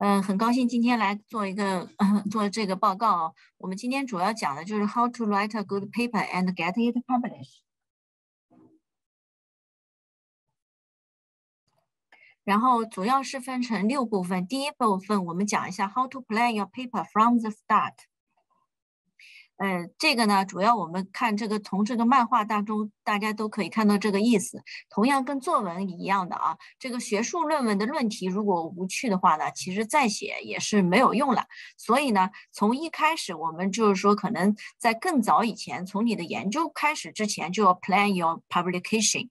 嗯，很高兴今天来做一个做这个报告。我们今天主要讲的就是 how to write a good paper and get it published。然后主要是分成六部分。第一部分我们讲一下 how to plan your paper from the start。 呃，这个呢，主要我们看这个从这个漫画当中，大家都可以看到这个意思。同样跟作文一样的啊，这个学术论文的论题如果无趣的话呢，其实再写也是没有用了。所以呢，从一开始我们就是说，可能在更早以前，从你的研究开始之前，就要 plan your publication。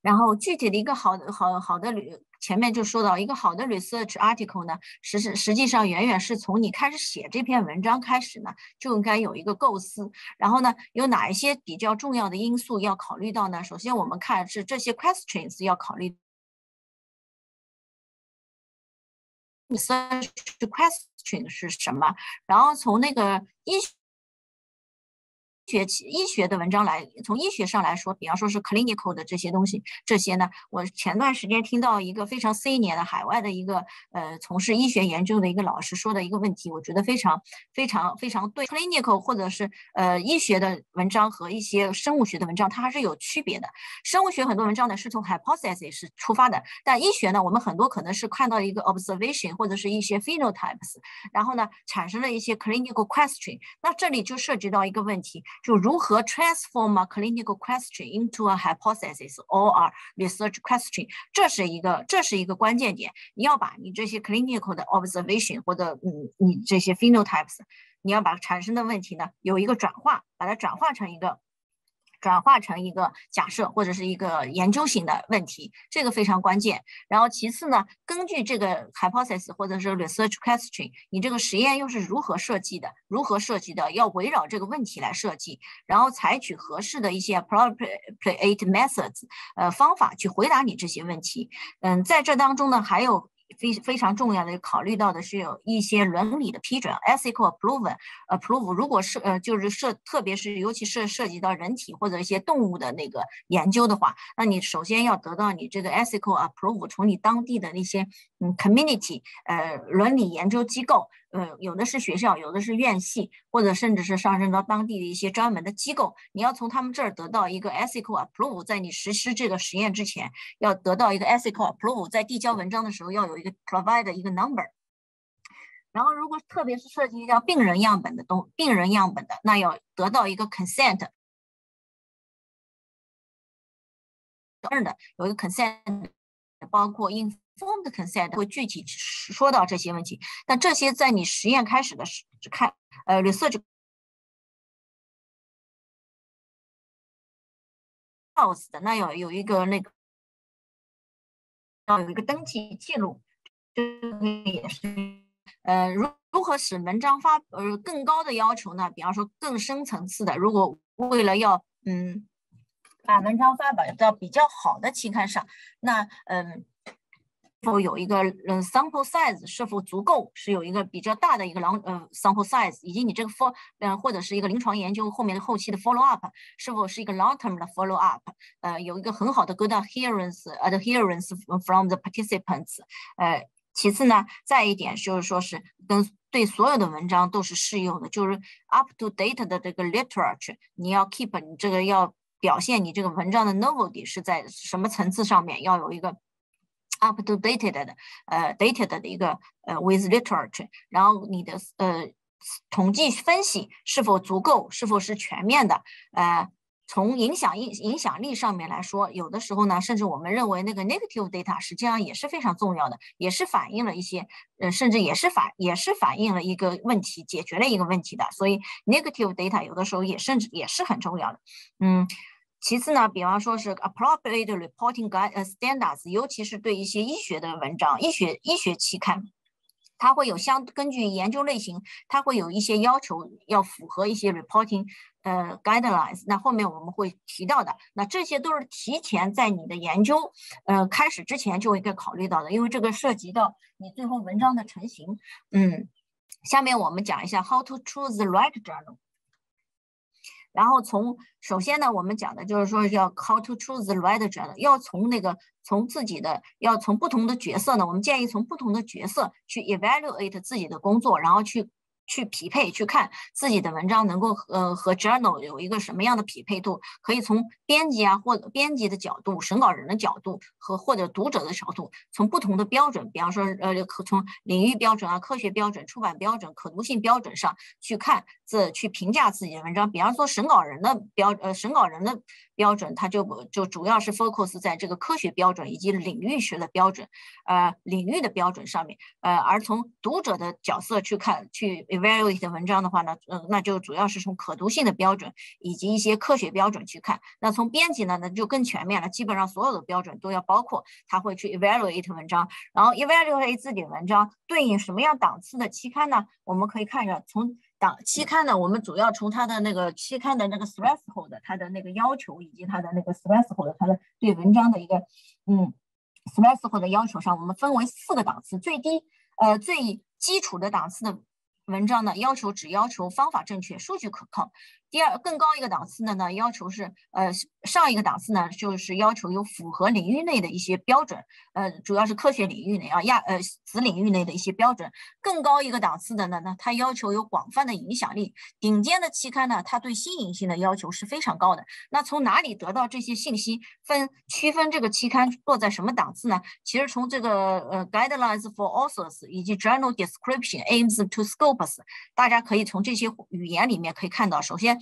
然后具体的一个好的好好的旅。前面就说到一个好的 research article 呢，实实实际上远远是从你开始写这篇文章开始呢，就应该有一个构思。然后呢，有哪一些比较重要的因素要考虑到呢？首先我们看是这些 questions 要考虑，research question 是什么？然后从那个医学。医学的文章来，从医学上来说，比方说是 clinical 的这些东西，这些呢，我前段时间听到一个非常 senior 的海外的一个呃从事医学研究的一个老师说的一个问题，我觉得非常非常非常对。clinical 或者是呃医学的文章和一些生物学的文章，它还是有区别的。生物学很多文章呢是从 hypothesis 出发的，但医学呢，我们很多可能是看到一个 observation 或者是一些 phenotypes，然后呢产生了一些 clinical question，那这里就涉及到一个问题。就如何 transform a clinical question into a hypothesis or a research question，这是一个这是一个关键点。你要把你这些 clinical 的 observation 或者嗯你这些 phenotypes，你要把产生的问题呢有一个转化，把它转化成一个。转化成一个假设或者是一个研究型的问题，这个非常关键。然后其次呢，根据这个 hypothesis 或者是 research question，你这个实验又是如何设计的？如何设计的？要围绕这个问题来设计，然后采取合适的一些 appropriate methods，呃方法去回答你这些问题。嗯，在这当中呢，还有。非非常重要的考虑到的是有一些伦理的批准，ethical approval，approve。如果是呃就是涉，特别是尤其是涉及到人体或者一些动物的那个研究的话，那你首先要得到你这个 ethical approval，从你当地的那些 community，呃伦理研究机构。呃，有的是学校，有的是院系，或者甚至是上升到当地的一些专门的机构。你要从他们这儿得到一个 ethical approval，在你实施这个实验之前，要得到一个 ethical approval，在递交文章的时候要有一个 provide 一个 number。然后，如果特别是涉及到病人样本的东，病人样本的，那要得到一个 consent。二的有一个 consent，包括 informed consent 会具体说到这些问题，但这些在你实验开始的时看，呃，research house 的那要有一个那个要有一个登记记录，这也是，呃，如如何使文章发呃更高的要求呢？比方说更深层次的，如果为了要嗯把文章发表到比较好的期刊上，那嗯。否有一个嗯 sample size 是否足够？是有一个比较大的一个 long 呃 sample size，以及你这个 for 嗯或者是一个临床研究后面的后期的 follow up 是否是一个 long term 的 follow up？呃，有一个很好的 good adherence adherence from the participants。呃，其次呢，再一点就是说是跟对所有的文章都是适用的，就是 up to date 的这个 literature，你要 keep 你这个要表现你这个文章的 novelty 是在什么层次上面，要有一个。up to date 的呃 dated 的一个呃 with literature，然后你的呃统计分析是否足够，是否是全面的？呃，从影响影影响力上面来说，有的时候呢，甚至我们认为那个 negative data 实际上也是非常重要的，也是反映了一些呃，甚至也是反也是反映了一个问题，解决了一个问题的。所以 negative data 有的时候也甚至也是很重要的。嗯。其次呢，比方说是 appropriate reporting guide standards，尤其是对一些医学的文章、医学医学期刊，它会有相根据研究类型，它会有一些要求，要符合一些 reporting 呃 guidelines。那后面我们会提到的，那这些都是提前在你的研究呃开始之前就应该考虑到的，因为这个涉及到你最后文章的成型。嗯，下面我们讲一下 how to choose the right journal。然后从首先呢，我们讲的就是说要 how to choose the right journal，要从那个从自己的要从不同的角色呢，我们建议从不同的角色去 evaluate 自己的工作，然后去。去匹配去看自己的文章能够呃和 journal 有一个什么样的匹配度，可以从编辑啊或编辑的角度、审稿人的角度和或者读者的角度，从不同的标准，比方说呃可从领域标准啊、科学标准、出版标准、可读性标准上去看这去评价自己的文章。比方说审稿人的标呃审稿人的。标准，它就就主要是 focus 在这个科学标准以及领域学的标准，呃，领域的标准上面，呃，而从读者的角色去看，去 evaluate 文章的话呢，嗯，那就主要是从可读性的标准以及一些科学标准去看。那从编辑呢，那就更全面了，基本上所有的标准都要包括，他会去 evaluate 文章，然后 evaluate 自己文章对应什么样档次的期刊呢？我们可以看一下从。期刊呢，我们主要从它的那个期刊的那个 threshold，它的那个要求以及它的那个 threshold，它的对文章的一个嗯 threshold 的要求上，我们分为四个档次，最低呃最基础的档次的文章呢，要求只要求方法正确，数据可靠。第二，更高一个档次的呢，要求是，呃，上一个档次呢，就是要求有符合领域内的一些标准，呃，主要是科学领域内啊，亚呃子领域内的一些标准。更高一个档次的呢，那它要求有广泛的影响力。顶尖的期刊呢，它对新颖性的要求是非常高的。那从哪里得到这些信息？分区分这个期刊落在什么档次呢？其实从这个呃 Guidelines for Authors 以及 Journal Description Aims to Scopes，大家可以从这些语言里面可以看到，首先。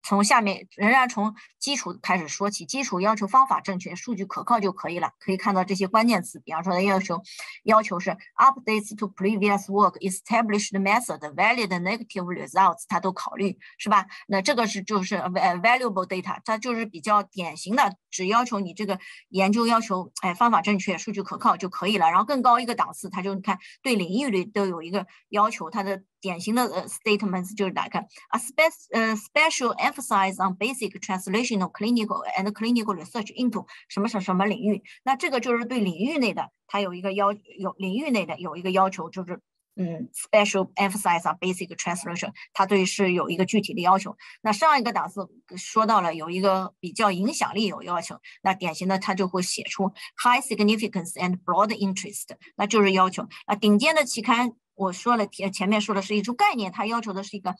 从下面仍然从基础开始说起，基础要求方法正确，数据可靠就可以了。可以看到这些关键词，比方说的要求，要求是 updates to previous work, established method, valid negative results，它都考虑，是吧？那这个是就是 valuable data，它就是比较典型的，只要求你这个研究要求，哎，方法正确，数据可靠就可以了。然后更高一个档次，它就你看对领域里都有一个要求，它的。典型的呃 statements 就是哪个？A spec 呃 special emphasis on basic translational clinical and clinical research into 什么什么什么领域？那这个就是对领域内的，它有一个要有领域内的有一个要求，就是嗯 special emphasis on basic translation，它对是有一个具体的要求。那上一个档次说到了有一个比较影响力有要求，那典型的它就会写出 high significance and broad interest，那就是要求。那顶尖的期刊。我说了，前前面说的是一种概念，它要求的是一个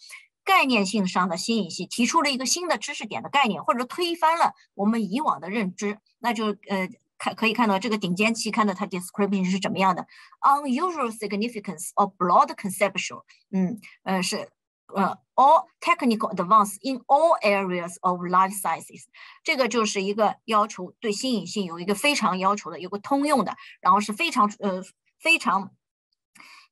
概念性上的新颖性，提出了一个新的知识点的概念，或者推翻了我们以往的认知，那就呃看可以看到这个顶尖期刊的它 description 是怎么样的，unusual significance of broad conceptual，嗯呃是呃 all technical advance in all areas of life sciences，这个就是一个要求对新颖性有一个非常要求的，有个通用的，然后是非常呃非常。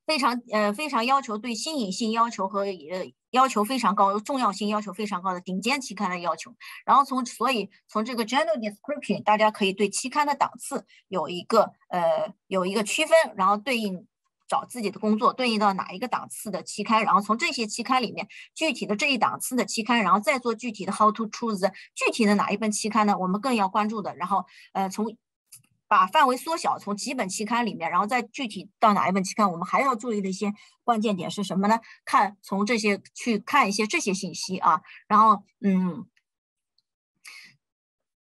非常呃非常要求对新颖性要求和呃要求非常高，重要性要求非常高的顶尖期刊的要求。然后从所以从这个 general description，大家可以对期刊的档次有一个呃有一个区分，然后对应找自己的工作对应到哪一个档次的期刊，然后从这些期刊里面具体的这一档次的期刊，然后再做具体的 how to choose 具体的哪一本期刊呢？我们更要关注的，然后呃从。把范围缩小，从几本期刊里面，然后再具体到哪一本期刊，我们还要注意的一些关键点是什么呢？看从这些去看一些这些信息啊，然后嗯，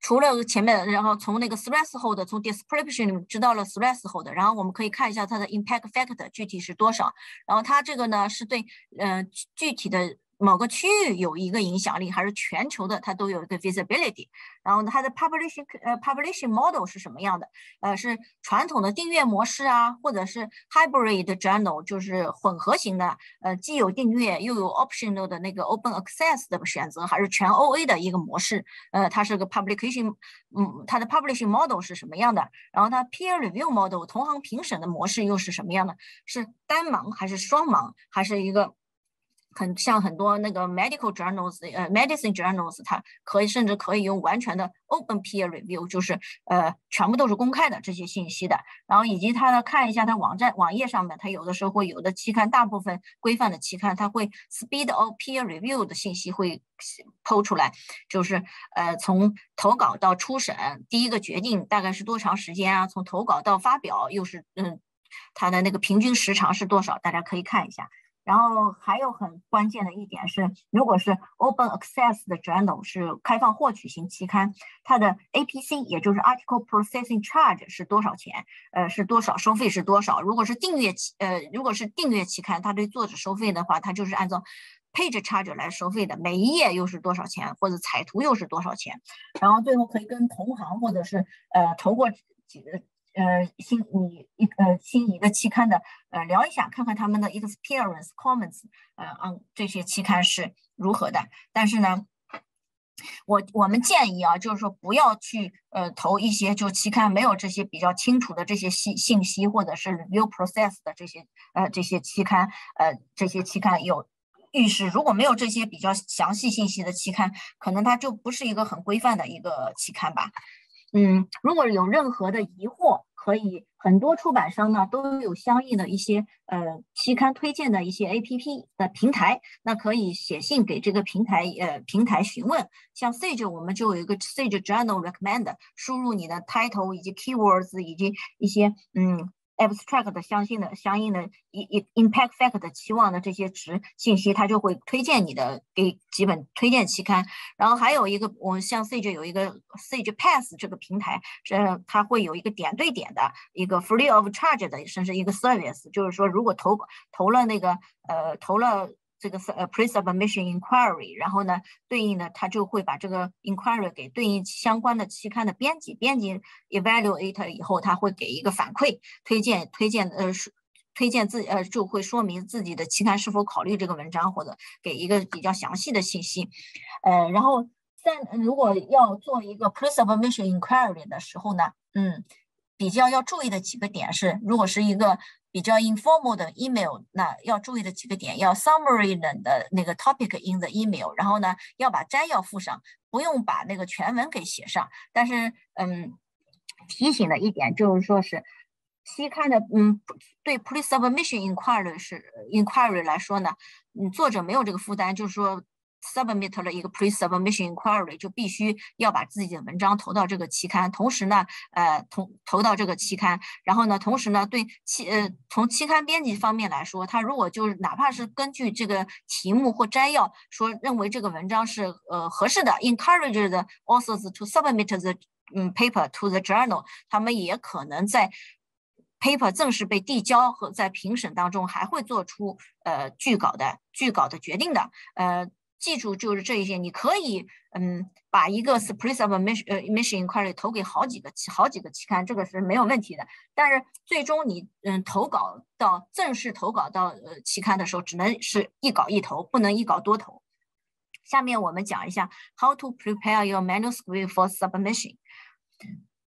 除了前面，然后从那个 threshold，从 description 里面知道了 threshold，然后我们可以看一下它的 impact factor 具体是多少，然后它这个呢是对嗯具体的。某个区域有一个影响力，还是全球的，它都有一个 visibility。然后，它的 publishing 呃 publishing model 是什么样的？呃，是传统的订阅模式啊，或者是 hybrid journal，就是混合型的，呃，既有订阅又有 optional 的那个 open access 的选择，还是全 OA 的一个模式？呃，它是个 publication，嗯，它的 publishing model 是什么样的？然后它 peer review model 同行评审的模式又是什么样的？是单盲还是双盲，还是一个？很像很多那个 medical journals，呃，medicine journals，它可以甚至可以用完全的 open peer review，就是呃，全部都是公开的这些信息的。然后以及它的，看一下它网站网页上面，它有的时候会有的期刊，大部分规范的期刊，它会 speed of peer review 的信息会抛出来，就是呃，从投稿到初审，第一个决定大概是多长时间啊？从投稿到发表又是嗯，它的那个平均时长是多少？大家可以看一下。然后还有很关键的一点是，如果是 open access 的 journal 是开放获取型期刊，它的 APC 也就是 article processing charge 是多少钱？呃，是多少？收费是多少？如果是订阅期，呃，如果是订阅期刊，它对作者收费的话，它就是按照 page charge 来收费的，每一页又是多少钱？或者彩图又是多少钱？然后最后可以跟同行或者是呃投过几个。呃，心你一呃心仪的期刊的呃聊一下，看看他们的 experience comments，呃嗯这些期刊是如何的。但是呢，我我们建议啊，就是说不要去呃投一些就期刊没有这些比较清楚的这些信信息，或者是 review process 的这些呃这些期刊，呃这些期刊有预示，如果没有这些比较详细信息的期刊，可能它就不是一个很规范的一个期刊吧。嗯，如果有任何的疑惑，可以很多出版商呢都有相应的一些呃期刊推荐的一些 A P P 的平台，那可以写信给这个平台呃平台询问。像 Sage 我们就有一个 Sage Journal Recommend，输入你的 title 以及 keywords 以及一些嗯。Abstract 的相应的相应的一一 impact fact 的期望的这些值信息，它就会推荐你的给几本推荐期刊。然后还有一个，我们像 Sage 有一个 Sage Pass 这个平台，是它会有一个点对点的一个 free of charge 的，甚至一个 service，就是说如果投投了那个呃投了。这个是呃 pre-submission inquiry，然后呢，对应的他就会把这个 inquiry 给对应相关的期刊的编辑，编辑 evaluate 以后，他会给一个反馈，推荐推荐呃推荐自呃就会说明自己的期刊是否考虑这个文章，或者给一个比较详细的信息，呃，然后在如果要做一个 pre-submission inquiry 的时候呢，嗯，比较要注意的几个点是，如果是一个比较 informal 的 email，那要注意的几个点，要 summary 的那个 topic in the email，然后呢，要把摘要附上，不用把那个全文给写上。但是，嗯，提醒的一点就是说是期刊的，嗯，对 police submission inquiry 是 inquiry 来说呢，嗯，作者没有这个负担，就是说。Submit 了一个 pre-submission inquiry，就必须要把自己的文章投到这个期刊，同时呢，呃，投投到这个期刊，然后呢，同时呢，对期呃，从期刊编辑方面来说，他如果就是哪怕是根据这个题目或摘要说认为这个文章是呃合适的，encourage the authors to submit the 嗯 paper to the journal，他们也可能在 paper 正式被递交和在评审当中还会做出呃拒稿的拒稿的决定的，呃。记住就是这一些，你可以嗯把一个 surprise of mission 呃 mission inquiry 投给好几个期好几个期刊，这个是没有问题的。但是最终你嗯投稿到正式投稿到呃期刊的时候，只能是一稿一投，不能一稿多投。下面我们讲一下 how to prepare your manuscript for submission。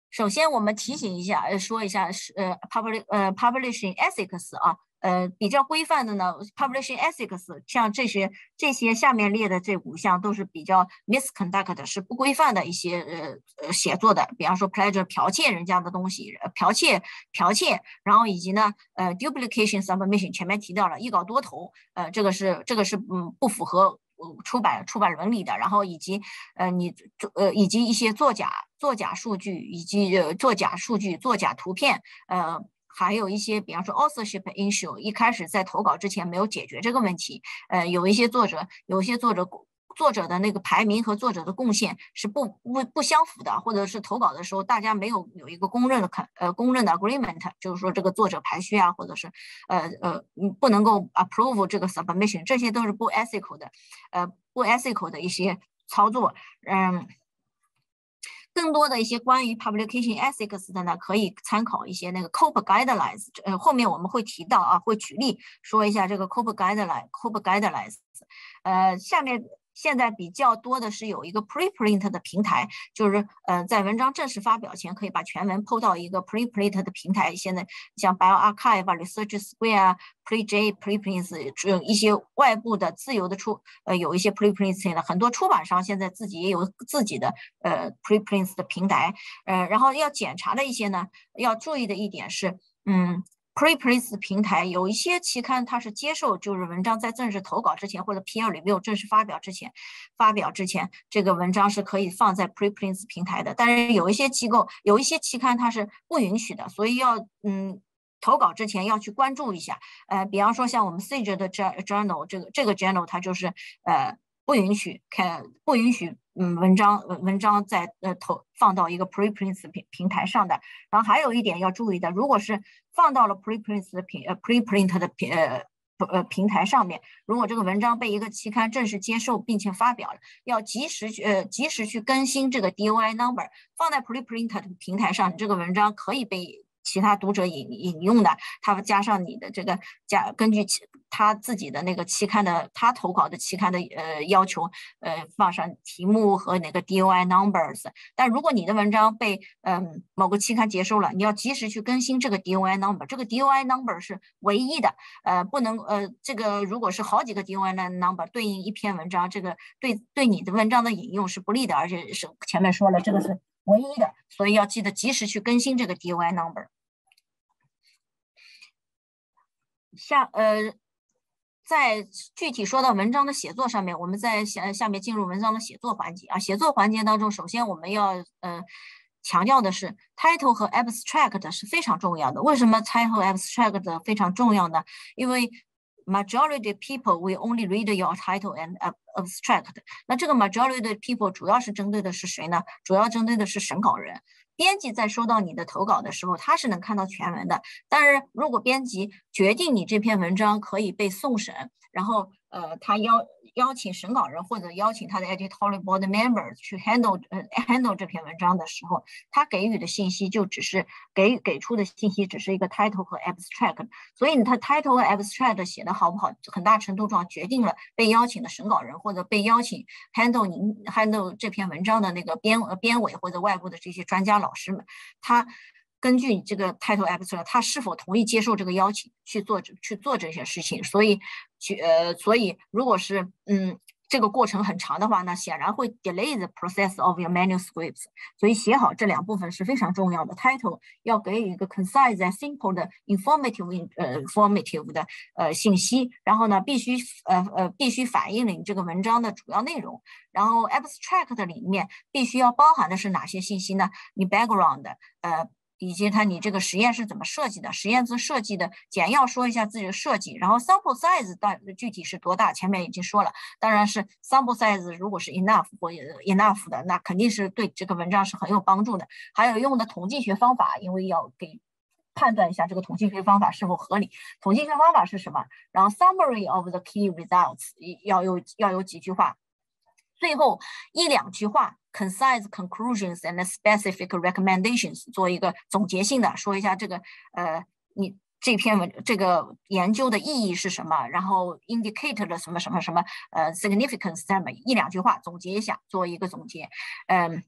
首先我们提醒一下，呃说一下是呃 public 呃 publishing ethics 啊。呃，比较规范的呢，publishing ethics，像这些这些下面列的这五项都是比较 misconduct 是不规范的一些呃呃写作的，比方说 pleasure 剽窃人家的东西，剽窃剽窃，然后以及呢，呃 duplication submission 前面提到了一稿多投，呃这个是这个是嗯不符合出版出版伦理的，然后以及呃你呃以及一些作假作假数据以及呃作假数据作假图片，呃。还有一些，比方说 authorship issue，一开始在投稿之前没有解决这个问题。呃，有一些作者，有一些作者，作者的那个排名和作者的贡献是不不不相符的，或者是投稿的时候大家没有有一个公认的肯呃公认的 agreement，就是说这个作者排序啊，或者是呃呃不能够 approve 这个 submission，这些都是不 ethical 的，呃不 ethical 的一些操作，嗯。更多的一些关于 publication ethics 的呢，可以参考一些那个 COPE guidelines。呃，后面我们会提到啊，会举例说一下这个 COPE guideline COPE guidelines。呃，下面。现在比较多的是有一个 preprint 的平台，就是呃在文章正式发表前，可以把全文 PO 到一个 preprint 的平台。现在像 bioRxiv、Research Square 啊、PreJ、Preprints 这一些外部的自由的出，呃有一些 preprints 的，很多出版商现在自己也有自己的呃 preprints 的平台。呃，然后要检查的一些呢，要注意的一点是，嗯。Preprints 平台有一些期刊，它是接受就是文章在正式投稿之前或者 PR 里没有正式发表之前，发表之前这个文章是可以放在 Preprints 平台的。但是有一些机构有一些期刊它是不允许的，所以要嗯投稿之前要去关注一下。呃，比方说像我们 Sage 的 Journal 这个这个 Journal 它就是呃不允许看不允许嗯文章文文章在呃投放到一个 preprints 平平台上的。然后还有一点要注意的，如果是放到了 preprints 的平呃 Preprint 的平呃。呃，平台上面，如果这个文章被一个期刊正式接受并且发表了，要及时去呃及时去更新这个 DOI number，放在 Preprint 的平台上，这个文章可以被。其他读者引引用的，他加上你的这个加，根据其他自己的那个期刊的他投稿的期刊的呃要求，呃放上题目和那个 DOI numbers。但如果你的文章被嗯某个期刊接收了，你要及时去更新这个 DOI number。这个 DOI number 是唯一的，呃不能呃这个如果是好几个 DOI number 对应一篇文章，这个对对你的文章的引用是不利的，而且是前面说了这个是。唯一的，所以要记得及时去更新这个 DOI number。下呃，在具体说到文章的写作上面，我们在下下面进入文章的写作环节啊。写作环节当中，首先我们要呃强调的是，title 和 abstract 是非常重要的。为什么 title abstract 非常重要呢？因为 Majority people will only read your title and abstract。那这个 majority people 主要是针对的是谁呢？主要针对的是审稿人。编辑在收到你的投稿的时候，他是能看到全文的。但是如果编辑决定你这篇文章可以被送审，然后呃，他要邀请审稿人或者邀请他的 editorial board members 去 handle 呃 handle 这篇文章的时候，他给予的信息就只是给给出的信息只是一个 title 和 abstract，所以他 title 和 abstract 写的好不好，很大程度上决定了被邀请的审稿人或者被邀请 handle 您 handle 这篇文章的那个编呃编委或者外部的这些专家老师们，他。根据你这个 title abstract，他是否同意接受这个邀请去做去做这些事情？所以，去呃，所以如果是嗯这个过程很长的话，那显然会 delay the process of your manuscripts。所以写好这两部分是非常重要的。title 要给予一个 concise and simple 的 informative 呃 informative 的呃信息，然后呢必须呃呃必须反映了你这个文章的主要内容。然后 abstract 里面必须要包含的是哪些信息呢？你 background 呃。以及它你这个实验是怎么设计的？实验室设计的简要说一下自己的设计，然后 sample size 大具体是多大？前面已经说了，当然是 sample size 如果是 enough 或 enough 的，那肯定是对这个文章是很有帮助的。还有用的统计学方法，因为要给判断一下这个统计学方法是否合理。统计学方法是什么？然后 summary of the key results 要有要有几句话。最后一两句话，concise conclusions and specific recommendations，做一个总结性的说一下这个呃，你这篇文这个研究的意义是什么，然后 indicate 了什么什么什么呃 significance，这么一两句话总结一下，做一个总结，嗯。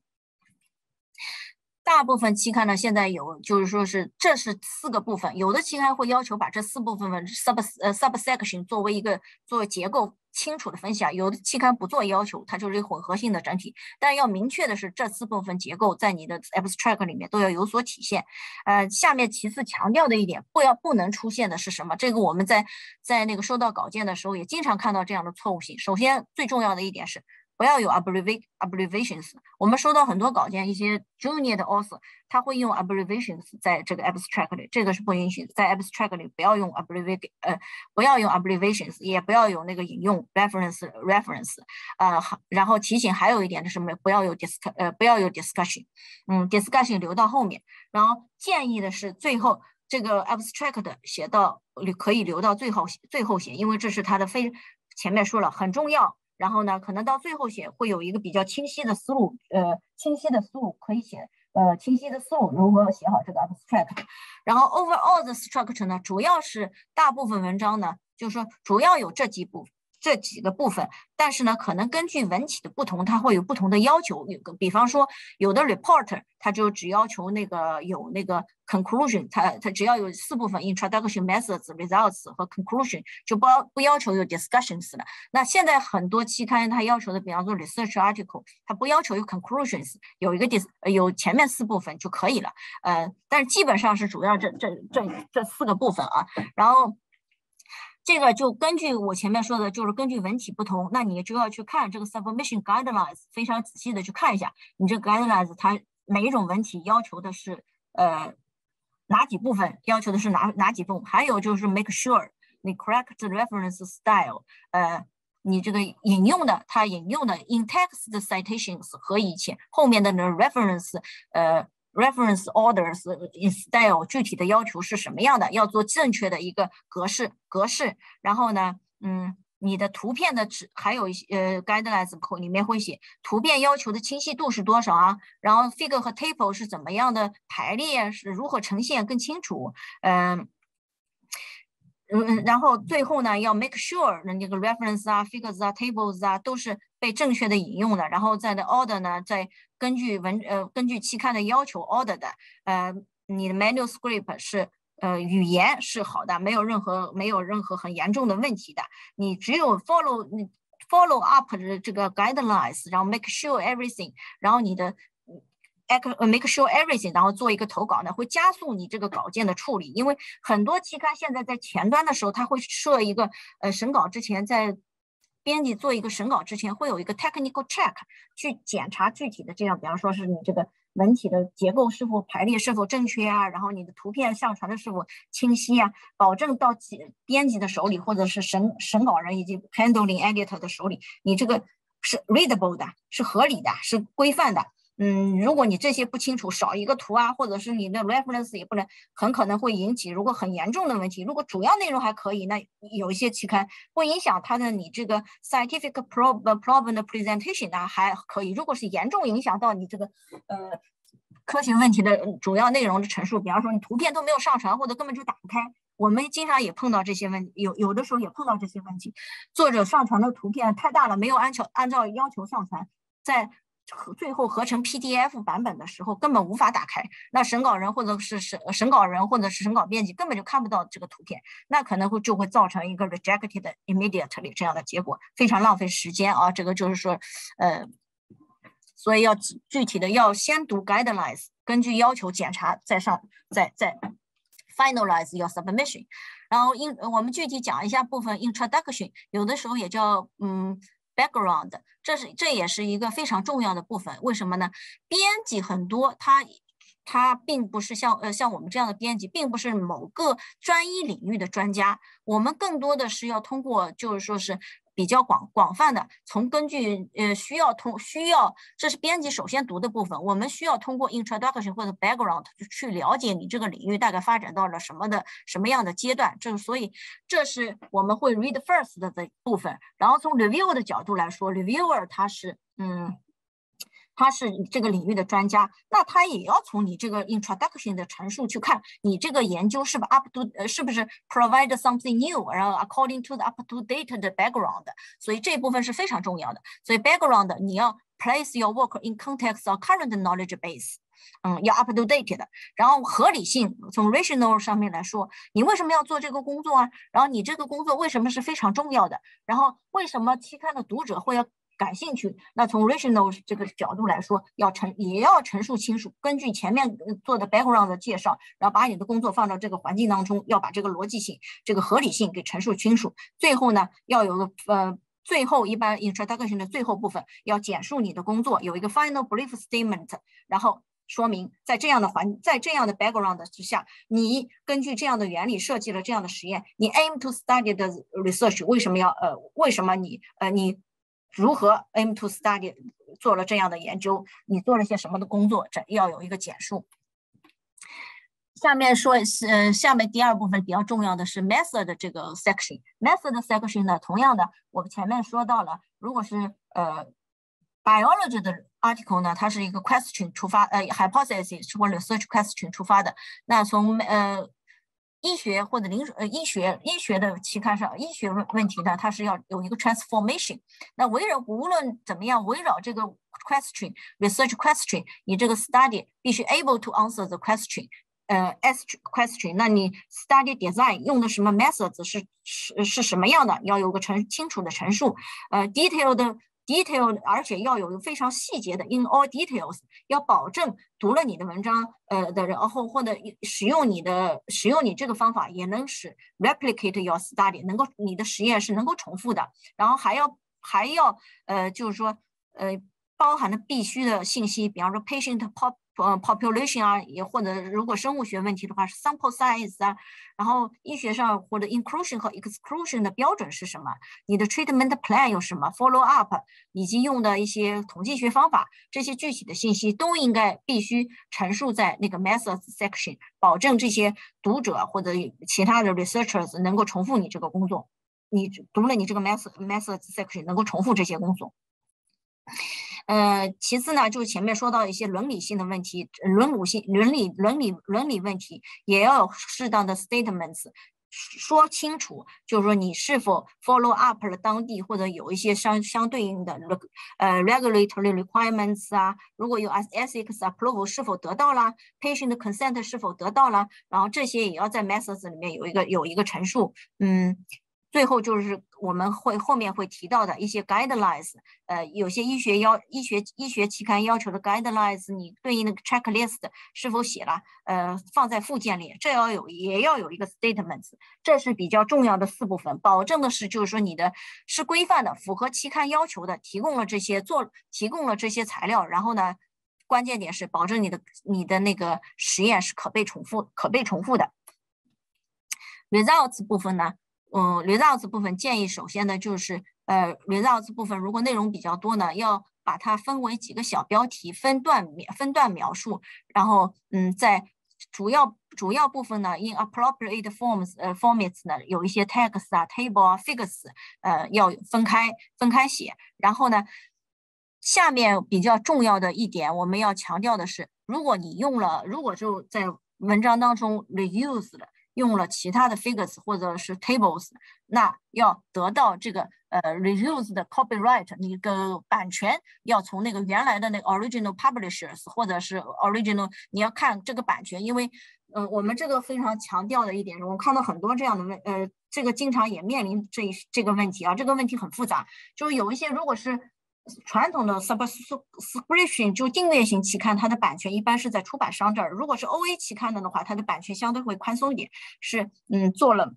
大部分期刊呢，现在有就是说是这是四个部分，有的期刊会要求把这四部分 sub 呃 subsection 作为一个作为结构清楚的分析啊，有的期刊不做要求，它就是一个混合性的整体。但要明确的是，这四部分结构在你的 abstract 里面都要有所体现。呃，下面其次强调的一点，不要不能出现的是什么？这个我们在在那个收到稿件的时候也经常看到这样的错误性。首先最重要的一点是。不要有 abbreviations。我们收到很多稿件，一些 junior 的 author 他会用 abbreviations 在这个 abstract 里，这个是不允许在 abstract 里不要用 abbrevi 呃，不要用 abbreviations，也不要有那个引用 reference reference，呃，然后提醒还有一点就是没？不要有 disc 呃，不要有 discussion，嗯，discussion 留到后面。然后建议的是最后这个 abstract 写到可以留到最后最后写，因为这是它的非前面说了很重要。然后呢，可能到最后写会有一个比较清晰的思路，呃，清晰的思路可以写，呃，清晰的思路如何写好这个 abstract。然后 overall 的 structure 呢，主要是大部分文章呢，就是说主要有这几步。这几个部分，但是呢，可能根据文体的不同，它会有不同的要求。有个，比方说，有的 report 它就只要求那个有那个 conclusion，它它只要有四部分：introduction、methods、results 和 conclusion，就不不要求有 discussions 了。那现在很多期刊它要求的，比方说 research article，它不要求有 conclusions，有一个 dis 有前面四部分就可以了。呃，但是基本上是主要这这这这四个部分啊，然后。这个就根据我前面说的，就是根据文体不同，那你就要去看这个 submission guidelines，非常仔细的去看一下，你这 guidelines 它每一种文体要求的是呃哪几部分要求的是哪哪几部分，还有就是 make sure 你 correct the reference style，呃，你这个引用的它引用的 in text citations 和以前后面的那 reference，呃。Reference orders in style 具体的要求是什么样的？要做正确的一个格式格式。然后呢，嗯，你的图片的指还有一些呃 guidelines 口里面会写图片要求的清晰度是多少啊？然后 figure 和 table 是怎么样的排列？是如何呈现更清楚？嗯。嗯，然后最后呢，要 make sure 那个 reference 啊、figures 啊、tables 啊都是被正确的引用的。然后在的 order 呢，在根据文呃根据期刊的要求 order 的。呃，你的 manuscript 是呃语言是好的，没有任何没有任何很严重的问题的。你只有 follow 你 follow up 的这个 guidelines，然后 make sure everything，然后你的。make sure everything，然后做一个投稿呢，会加速你这个稿件的处理。因为很多期刊现在在前端的时候，它会设一个呃审稿之前，在编辑做一个审稿之前，会有一个 technical check 去检查具体的这样，比方说是你这个文体的结构是否排列是否正确啊，然后你的图片上传的是否清晰啊，保证到编辑的手里或者是审审稿人以及 handling editor 的手里，你这个是 readable 的，是合理的，是规范的。嗯，如果你这些不清楚，少一个图啊，或者是你的 reference 也不能，很可能会引起如果很严重的问题。如果主要内容还可以，那有一些期刊会影响它的你这个 scientific problem problem 的 presentation 呢还可以。如果是严重影响到你这个呃科学问题的主要内容的陈述，比方说你图片都没有上传或者根本就打不开，我们经常也碰到这些问题，有有的时候也碰到这些问题。作者上传的图片太大了，没有按照按照要求上传，在。最后合成 PDF 版本的时候，根本无法打开。那审稿人或者是审审稿人或者是审稿编辑根本就看不到这个图片，那可能会就会造成一个 rejected immediately 这样的结果，非常浪费时间啊。这个就是说，呃，所以要具体的要先读 guidelines，根据要求检查再上，再再 finalize your submission。然后 in 我们具体讲一下部分 introduction，有的时候也叫嗯。background，这是这也是一个非常重要的部分。为什么呢？编辑很多，他他并不是像呃像我们这样的编辑，并不是某个专一领域的专家。我们更多的是要通过，就是说是。比较广广泛的，从根据呃需要通需要，这是编辑首先读的部分。我们需要通过 introduction 或者 background 去了解你这个领域大概发展到了什么的什么样的阶段。这所以这是我们会 read first 的的部分。然后从 review 的角度来说，reviewer 他是嗯。他是这个领域的专家，那他也要从你这个 introduction 的陈述去看，你这个研究是不 up to 呃是不是 provide something new，然后 according to the up to date 的 background，所以这部分是非常重要的。所以 background 你要 place your work in context of current knowledge base，嗯，要 up to date 的。然后合理性从 rational 上面来说，你为什么要做这个工作啊？然后你这个工作为什么是非常重要的？然后为什么期刊的读者会要？感兴趣，那从 rational 这个角度来说，要陈也要陈述清楚，根据前面做的 background 的介绍，然后把你的工作放到这个环境当中，要把这个逻辑性、这个合理性给陈述清楚。最后呢，要有个呃，最后一般 introduction 的最后部分要简述你的工作，有一个 final brief statement，然后说明在这样的环在这样的 background 之下，你根据这样的原理设计了这样的实验，你 aim to study 的 research 为什么要呃为什么你呃你。如何 aim to study 做了这样的研究？你做了些什么的工作？这要有一个简述。下面说是，呃，下面第二部分比较重要的是 method 这个 section。method section 呢，同样的，我们前面说到了，如果是呃 biology 的 article 呢，它是一个 question 出发，呃 hypothesis 或者 research question 出发的。那从呃医学或者临呃医学医学的期刊上，医学问问题呢，它是要有一个 transformation。那围绕无论怎么样，围绕这个 question research question，你这个 study 必须 able to answer the question。呃，ask question，那你 study design 用的什么 methods 是是是什么样的？要有个陈清楚的陈述。呃，detailed。detail，而且要有非常细节的 in all details，要保证读了你的文章，呃的，然后或者使用你的使用你这个方法，也能使 replicate your study，能够你的实验是能够重复的。然后还要还要呃，就是说呃包含的必须的信息，比方说 patient pop 呃，population 啊，也或者如果生物学问题的话是 sample size 啊，然后医学上或者 inclusion 和 exclusion 的标准是什么？你的 treatment plan 有什么 follow up，以及用的一些统计学方法，这些具体的信息都应该必须陈述在那个 methods section，保证这些读者或者其他的 researchers 能够重复你这个工作，你读了你这个 method methods section 能够重复这些工作。呃，其次呢，就是前面说到一些伦理性的问题，伦理性、伦理、伦理、伦理问题，也要适当的 statements，说清楚，就是说你是否 follow up 了当地或者有一些相相对应的呃 regulatory requirements 啊，如果有 ethics approval 是否得到了，patient consent 是否得到了，然后这些也要在 methods 里面有一个有一个陈述，嗯。最后就是我们会后面会提到的一些 guidelines，呃，有些医学要医学医学期刊要求的 guidelines，你对应的 checklist 是否写了？呃，放在附件里，这要有也要有一个 statements，这是比较重要的四部分，保证的是就是说你的是规范的，符合期刊要求的，提供了这些做提供了这些材料，然后呢，关键点是保证你的你的那个实验是可被重复可被重复的。results 部分呢？嗯，results 部分建议首先呢，就是呃，results 部分如果内容比较多呢，要把它分为几个小标题，分段描分段描述，然后嗯，在主要主要部分呢，in appropriate forms 呃 formats 呢，有一些 text 啊，table 啊，figures 呃要分开分开写，然后呢，下面比较重要的一点，我们要强调的是，如果你用了，如果就在文章当中 reuse 了。用了其他的 figures 或者是 tables，那要得到这个呃 reuse 的 copyright，你的版权要从那个原来的那个 original publishers 或者是 original，你要看这个版权，因为呃我们这个非常强调的一点，我看到很多这样的问，呃这个经常也面临这这个问题啊，这个问题很复杂，就是有一些如果是。传统的 subscription 就订阅型期刊，它的版权一般是在出版商这儿。如果是 OA 期刊的的话，它的版权相对会宽松一点，是嗯做了，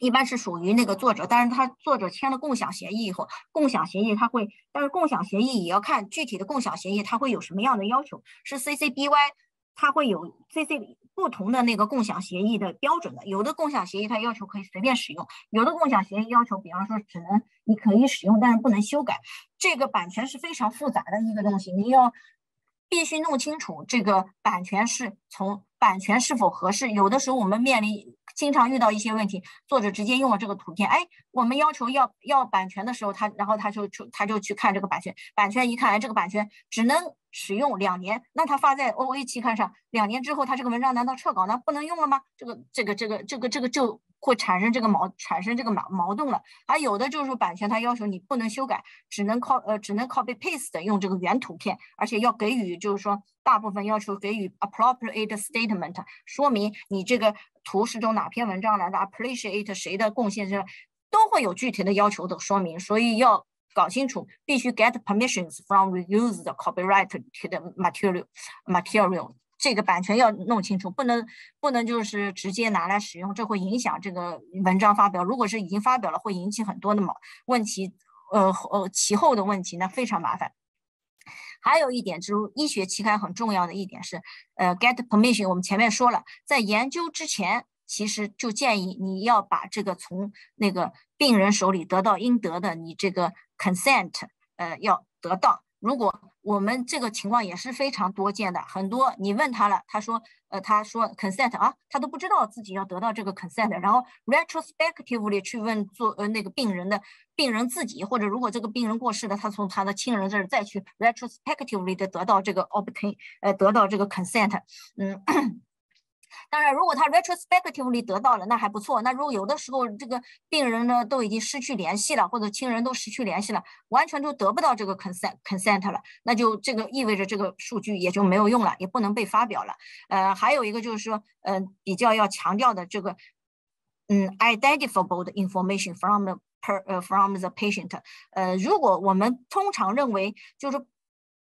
一般是属于那个作者，但是他作者签了共享协议以后，共享协议他会，但是共享协议也要看具体的共享协议它会有什么样的要求，是 CC BY。它会有 C C 不同的那个共享协议的标准的，有的共享协议它要求可以随便使用，有的共享协议要求，比方说只能你可以使用，但是不能修改。这个版权是非常复杂的一个东西，你要必须弄清楚这个版权是从版权是否合适。有的时候我们面临经常遇到一些问题，作者直接用了这个图片，哎，我们要求要要版权的时候，他然后他就就他就去看这个版权，版权一看，哎，这个版权只能。使用两年，那他发在 O A 期刊上，两年之后他这个文章难道撤稿呢？不能用了吗？这个这个这个这个这个就会产生这个矛产生这个矛矛盾了。还有的就是说版权，它要求你不能修改，只能靠呃只能 copy paste 用这个原图片，而且要给予就是说大部分要求给予 appropriate statement，说明你这个图是从哪篇文章来的，appreciate 谁的贡献是都会有具体的要求的说明，所以要。搞清楚，必须 get permissions from reuse the copyright to the material material。这个版权要弄清楚，不能不能就是直接拿来使用，这会影响这个文章发表。如果是已经发表了，会引起很多的毛问题，呃呃其后的问题，那非常麻烦。还有一点就是医学期刊很重要的一点是，呃，get permission。我们前面说了，在研究之前。其实就建议你要把这个从那个病人手里得到应得的，你这个 consent，呃，要得到。如果我们这个情况也是非常多见的，很多你问他了，他说，呃，他说 consent 啊，他都不知道自己要得到这个 consent，然后 retrospectively 去问做呃那个病人的病人自己，或者如果这个病人过世了，他从他的亲人这儿再去 retrospectively 的得到这个 obtain，呃，得到这个 consent，嗯。当然，如果他 retrospectively 得到了，那还不错。那如果有的时候这个病人呢都已经失去联系了，或者亲人都失去联系了，完全就得不到这个 consent consent 了，那就这个意味着这个数据也就没有用了，也不能被发表了。呃，还有一个就是说，嗯，比较要强调的这个，嗯，identifiable 的 information from the per 呃 from the patient。呃，如果我们通常认为就是，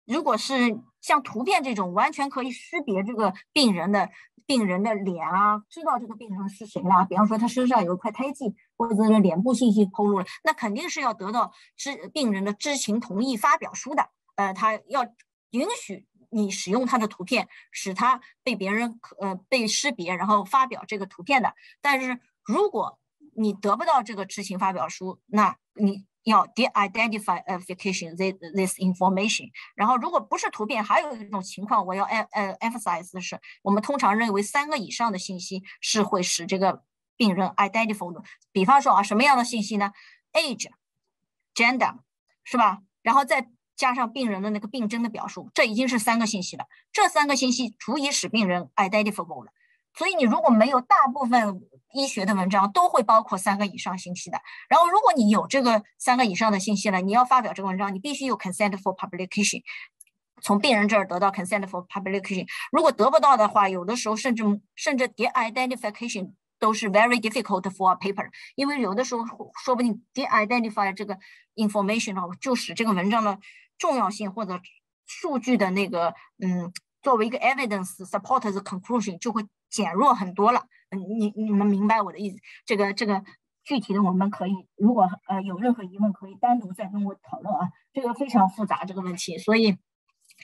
如果是像图片这种完全可以识别这个病人的。病人的脸啊，知道这个病人是谁了。比方说他身上有一块胎记，或者是脸部信息透露了，那肯定是要得到知病人的知情同意发表书的。呃，他要允许你使用他的图片，使他被别人呃被识别，然后发表这个图片的。但是如果你得不到这个知情发表书，那你要 de-identification this this information。然后如果不是图片，还有一种情况，我要呃呃 emphasize 的是，我们通常认为三个以上的信息是会使这个病人 identify 的。比方说啊，什么样的信息呢？age，gender，是吧？然后再加上病人的那个病征的表述，这已经是三个信息了。这三个信息足以使病人 identifiable 了。所以你如果没有大部分医学的文章都会包括三个以上信息的。然后如果你有这个三个以上的信息了，你要发表这个文章，你必须有 consent for publication，从病人这儿得到 consent for publication。如果得不到的话，有的时候甚至甚至 de-identification 都是 very difficult for paper，因为有的时候说不定 de-identify 这个 information 啊，就使这个文章的。重要性或者数据的那个，嗯，作为一个 evidence support the conclusion 就会减弱很多了。嗯，你你们明白我的意思？这个这个具体的我们可以，如果呃有任何疑问，可以单独再跟我讨论啊。这个非常复杂这个问题，所以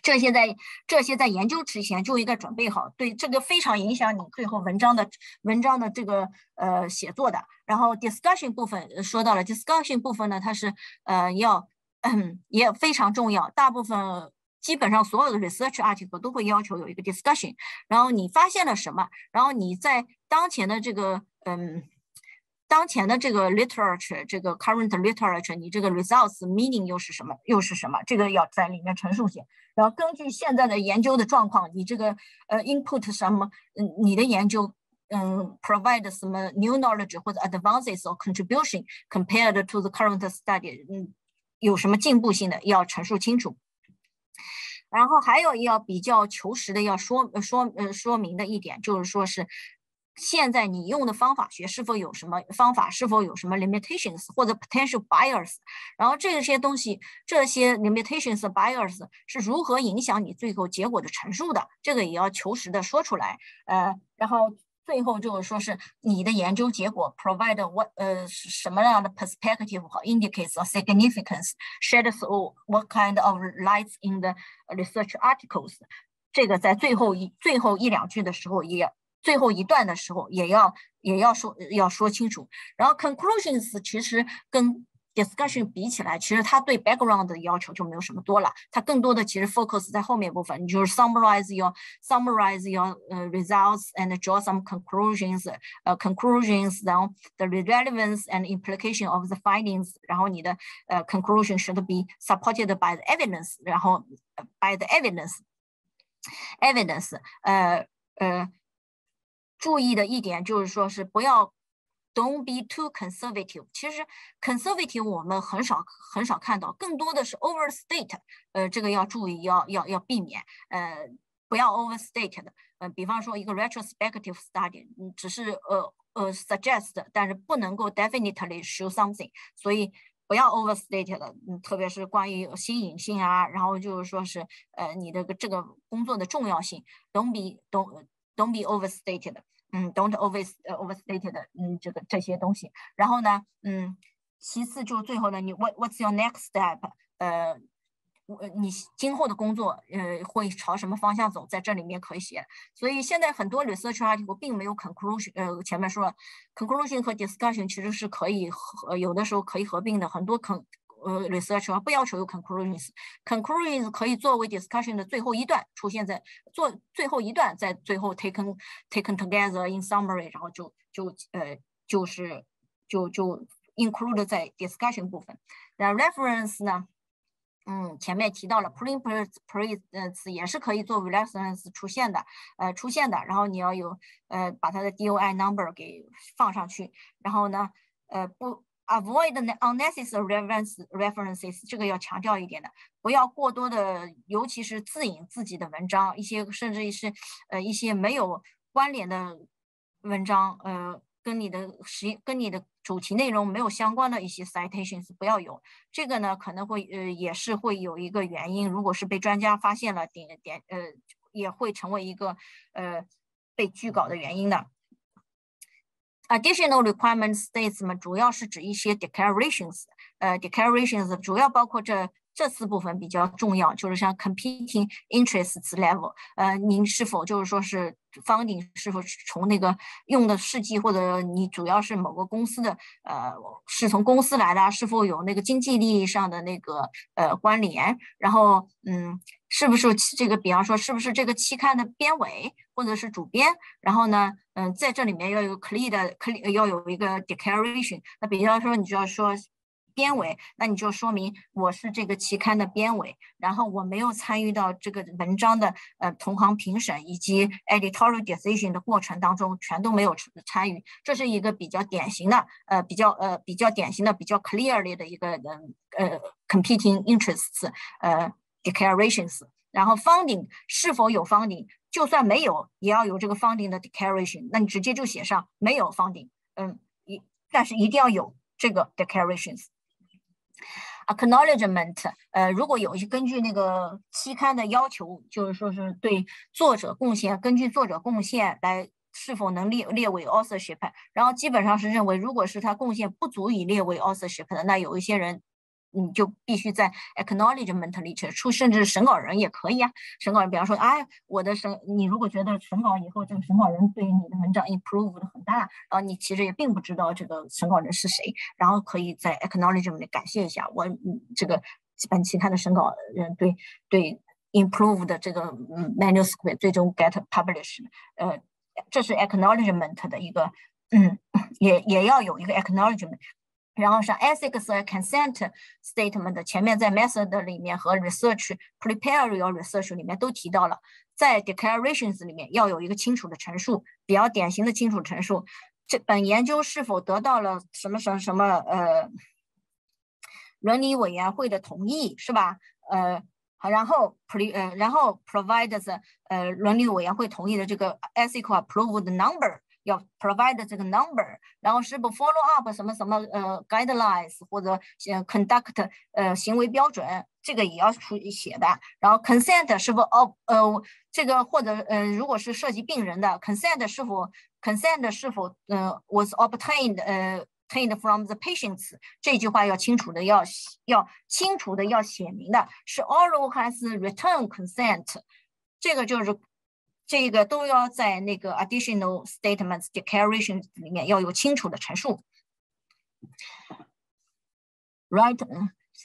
这些在这些在研究之前就应该准备好。对，这个非常影响你最后文章的文章的这个呃写作的。然后 discussion 部分说到了，discussion 部分呢，它是呃要。也非常重要。大部分基本上所有的 research article 都会要求有一个 discussion。然后你发现了什么？然后你在当前的这个嗯，当前的这个 literature，这个 current literature，你这个 results meaning 又是什么？又是什么？这个要在里面陈述些。然后根据现在的研究的状况，你这个呃 input 什么？嗯，你的研究嗯 provide 什么 new knowledge 或者 advances or contribution compared to the current study？嗯。有什么进步性的要陈述清楚， 然后还有要比较求实的要说说呃说明的一点就是说是现在你用的方法学是否有什么方法是否有什么 limitations 或者 potential bias，然后这些东西这些 limitations bias 是如何影响你最后结果的陈述的，这个也要求实的说出来，呃，然后。最后就是说是你的研究结果 provide what 呃什么样的 perspective 和 indicates or significance sheds what kind of lights in the research articles，这个在最后一最后一两句的时候也最后一段的时候也要也要说要说清楚，然后 conclusions 其实跟 discussion 比起来，其实它对 background 的要求就没有什么多了，它更多的其实 focus 在后面部分，你就是 summarize your summarize your 呃 results and draw some conclusions，呃 conclusions，然后 the relevance and implication of the findings，然后你的呃 conclusion should be supported by the evidence，然后 by the evidence，evidence，呃呃，注意的一点就是说是不要。Don't be too conservative。其实 conservative 我们很少很少看到，更多的是 overstate。呃，这个要注意，要要要避免。呃，不要 overstate 的。呃，比方说一个 retrospective study，嗯，只是呃呃 suggest，但是不能够 definitely show something。所以不要 overstate 的。嗯，特别是关于新颖性啊，然后就是说是呃你的这个工作的重要性，don't be don't don't be overstated。嗯，don't over 呃 overstated 嗯这个这些东西，然后呢，嗯，其次就是最后呢，你 what what's your next step？呃，我你今后的工作呃会朝什么方向走，在这里面可以写。所以现在很多 research article 并没有 conclusion，呃前面说了 conclusion 和 discussion 其实是可以合，有的时候可以合并的，很多 con 呃，research 不要求有 conclusions，conclusions 可以作为 discussion 的最后一段出现在做最后一段，在最后 taken taken together in summary，然后就就呃就是就就 include 在 discussion 部分。那 reference 呢？嗯，前面提到了 p r i n t p r i n t 也是可以作为 reference 出现的，呃出现的。然后你要有呃把它的 DOI number 给放上去，然后呢呃不。Avoid the unnecessary references，这个要强调一点的，不要过多的，尤其是自引自己的文章，一些甚至是呃一些没有关联的文章，呃，跟你的实跟你的主题内容没有相关的一些 citations 不要有。这个呢可能会呃也是会有一个原因，如果是被专家发现了，点点呃也会成为一个呃被拒稿的原因的。Additional requirement states 嘛，主要是指一些 declarations，呃，declarations 主要包括这这四部分比较重要，就是像 competing interests level，呃，您是否就是说是方鼎是否从那个用的试剂或者你主要是某个公司的，呃，是从公司来的，是否有那个经济利益上的那个呃关联？然后，嗯，是不是这个，比方说是不是这个期刊的编委或者是主编？然后呢，嗯，在这里面要有 clear 的 clear 要有一个 declaration。那比方说，你就要说。编委，那你就说明我是这个期刊的编委，然后我没有参与到这个文章的呃同行评审以及 editorial decision 的过程当中，全都没有参与，这是一个比较典型的呃比较呃比较典型的比较 clearly 的一个嗯呃 competing interests 呃 declarations，然后 funding 是否有 funding，就算没有也要有这个 funding 的 declaration，那你直接就写上没有 funding，嗯一但是一定要有这个 declarations。Acknowledgement，呃，如果有一些根据那个期刊的要求，就是说是对作者贡献，根据作者贡献来是否能列列为 authorship，然后基本上是认为，如果是他贡献不足以列为 authorship 的，那有一些人。你就必须在 acknowledgement 里出，甚至审稿人也可以啊。审稿人，比方说，哎，我的审，你如果觉得审稿以后这个审稿人对你的文章 improved 很大，然后你其实也并不知道这个审稿人是谁，然后可以在 acknowledgement 里感谢一下我，这个本其他的审稿人对对 improve 的这个嗯 manuscript 最终 get published，呃，这是 acknowledgement 的一个，嗯，也也要有一个 acknowledgement。然后是 ethics consent statement 前面在 method 里面和 research prepare your research 里面都提到了，在 declarations 里面要有一个清楚的陈述，比较典型的清楚陈述。这本研究是否得到了什么什么什么呃伦理委员会的同意，是吧？呃，好，然后 pre 呃然后 provides 呃伦理委员会同意的这个 ethical approved number。要 provide 这个 number，然后是不 follow up 什么什么呃 guidelines 或者呃 conduct 呃行为标准，这个也要出写的。然后 consent 是否哦呃这个或者呃如果是涉及病人的 consent 是否 consent 是否呃 was obtained 呃 obtained from the patients 这句话要清楚的要要清楚的要写明的是 oral has written consent，这个就是。这个都要在那个 additional statements declaration 里面要有清楚的陈述。Right，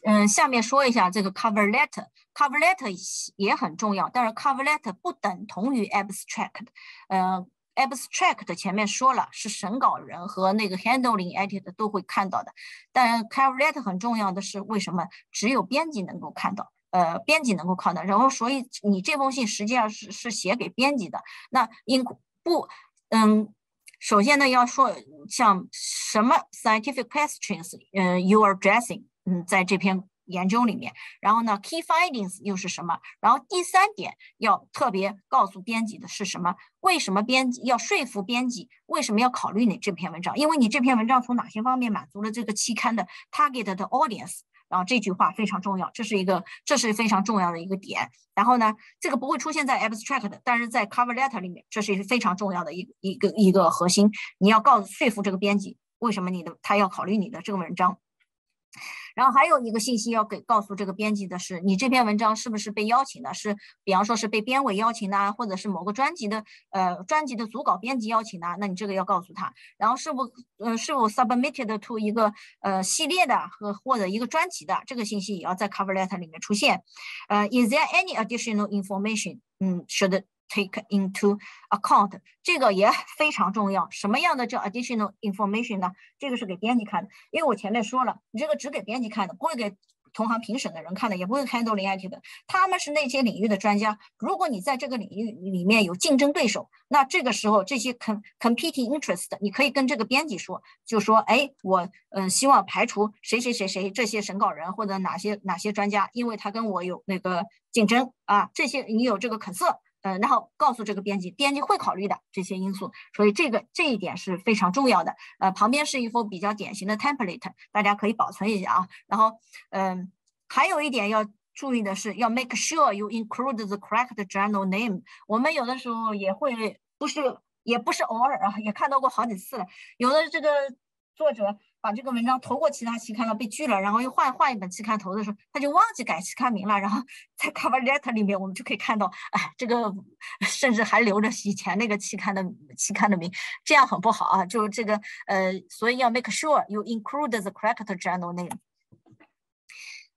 嗯，下面说一下这个 cover letter，cover letter 也很重要，但是 cover letter 不等同于 abstract。嗯，abstract 前面说了是审稿人和那个 handling editor 都会看到的，但 cover letter 很重要的是为什么只有编辑能够看到？呃，编辑能够看到，然后所以你这封信实际上是是写给编辑的。那应不，嗯，首先呢要说像什么 scientific questions，嗯，you are addressing，嗯，在这篇研究里面，然后呢 key findings 又是什么？然后第三点要特别告诉编辑的是什么？为什么编辑要说服编辑？为什么要考虑你这篇文章？因为你这篇文章从哪些方面满足了这个期刊的 target 的 audience？然后这句话非常重要，这是一个，这是非常重要的一个点。然后呢，这个不会出现在 abstract，但是在 cover letter 里面，这是一个非常重要的一一个一个核心。你要告诉说服这个编辑，为什么你的他要考虑你的这个文章。然后还有一个信息要给告诉这个编辑的是，你这篇文章是不是被邀请的？是，比方说是被编委邀请的，或者是某个专辑的呃专辑的组稿编辑邀请的，那你这个要告诉他。然后是否呃是否 submitted to 一个呃系列的和或者一个专辑的这个信息也要在 cover letter 里面出现。呃，is there any additional information？嗯，should take into account，这个也非常重要。什么样的叫 additional information 呢？这个是给编辑看的，因为我前面说了，你这个只给编辑看的，不会给同行评审的人看的，也不会 handle IT 的。他们是那些领域的专家。如果你在这个领域里面有竞争对手，那这个时候这些 com competing interest，你可以跟这个编辑说，就说，哎，我嗯希望排除谁谁谁谁这些审稿人或者哪些哪些专家，因为他跟我有那个竞争啊，这些你有这个 concern。呃，然后告诉这个编辑，编辑会考虑的这些因素，所以这个这一点是非常重要的。呃，旁边是一幅比较典型的 template，大家可以保存一下啊。然后，嗯，还有一点要注意的是，要 make sure you include the correct journal name。我们有的时候也会不是，也不是偶尔啊，也看到过好几次了。有的这个作者把这个文章投过其他期刊了，被拒了，然后又换换一本期刊投的时候，他就忘记改期刊名了，然后 在 cover letter 里面我们就可以看到，哎，这个 甚至还留着以前那个期刊的期刊的名，这样很不好啊，就这个呃，所以要 make sure you include the correct journal name。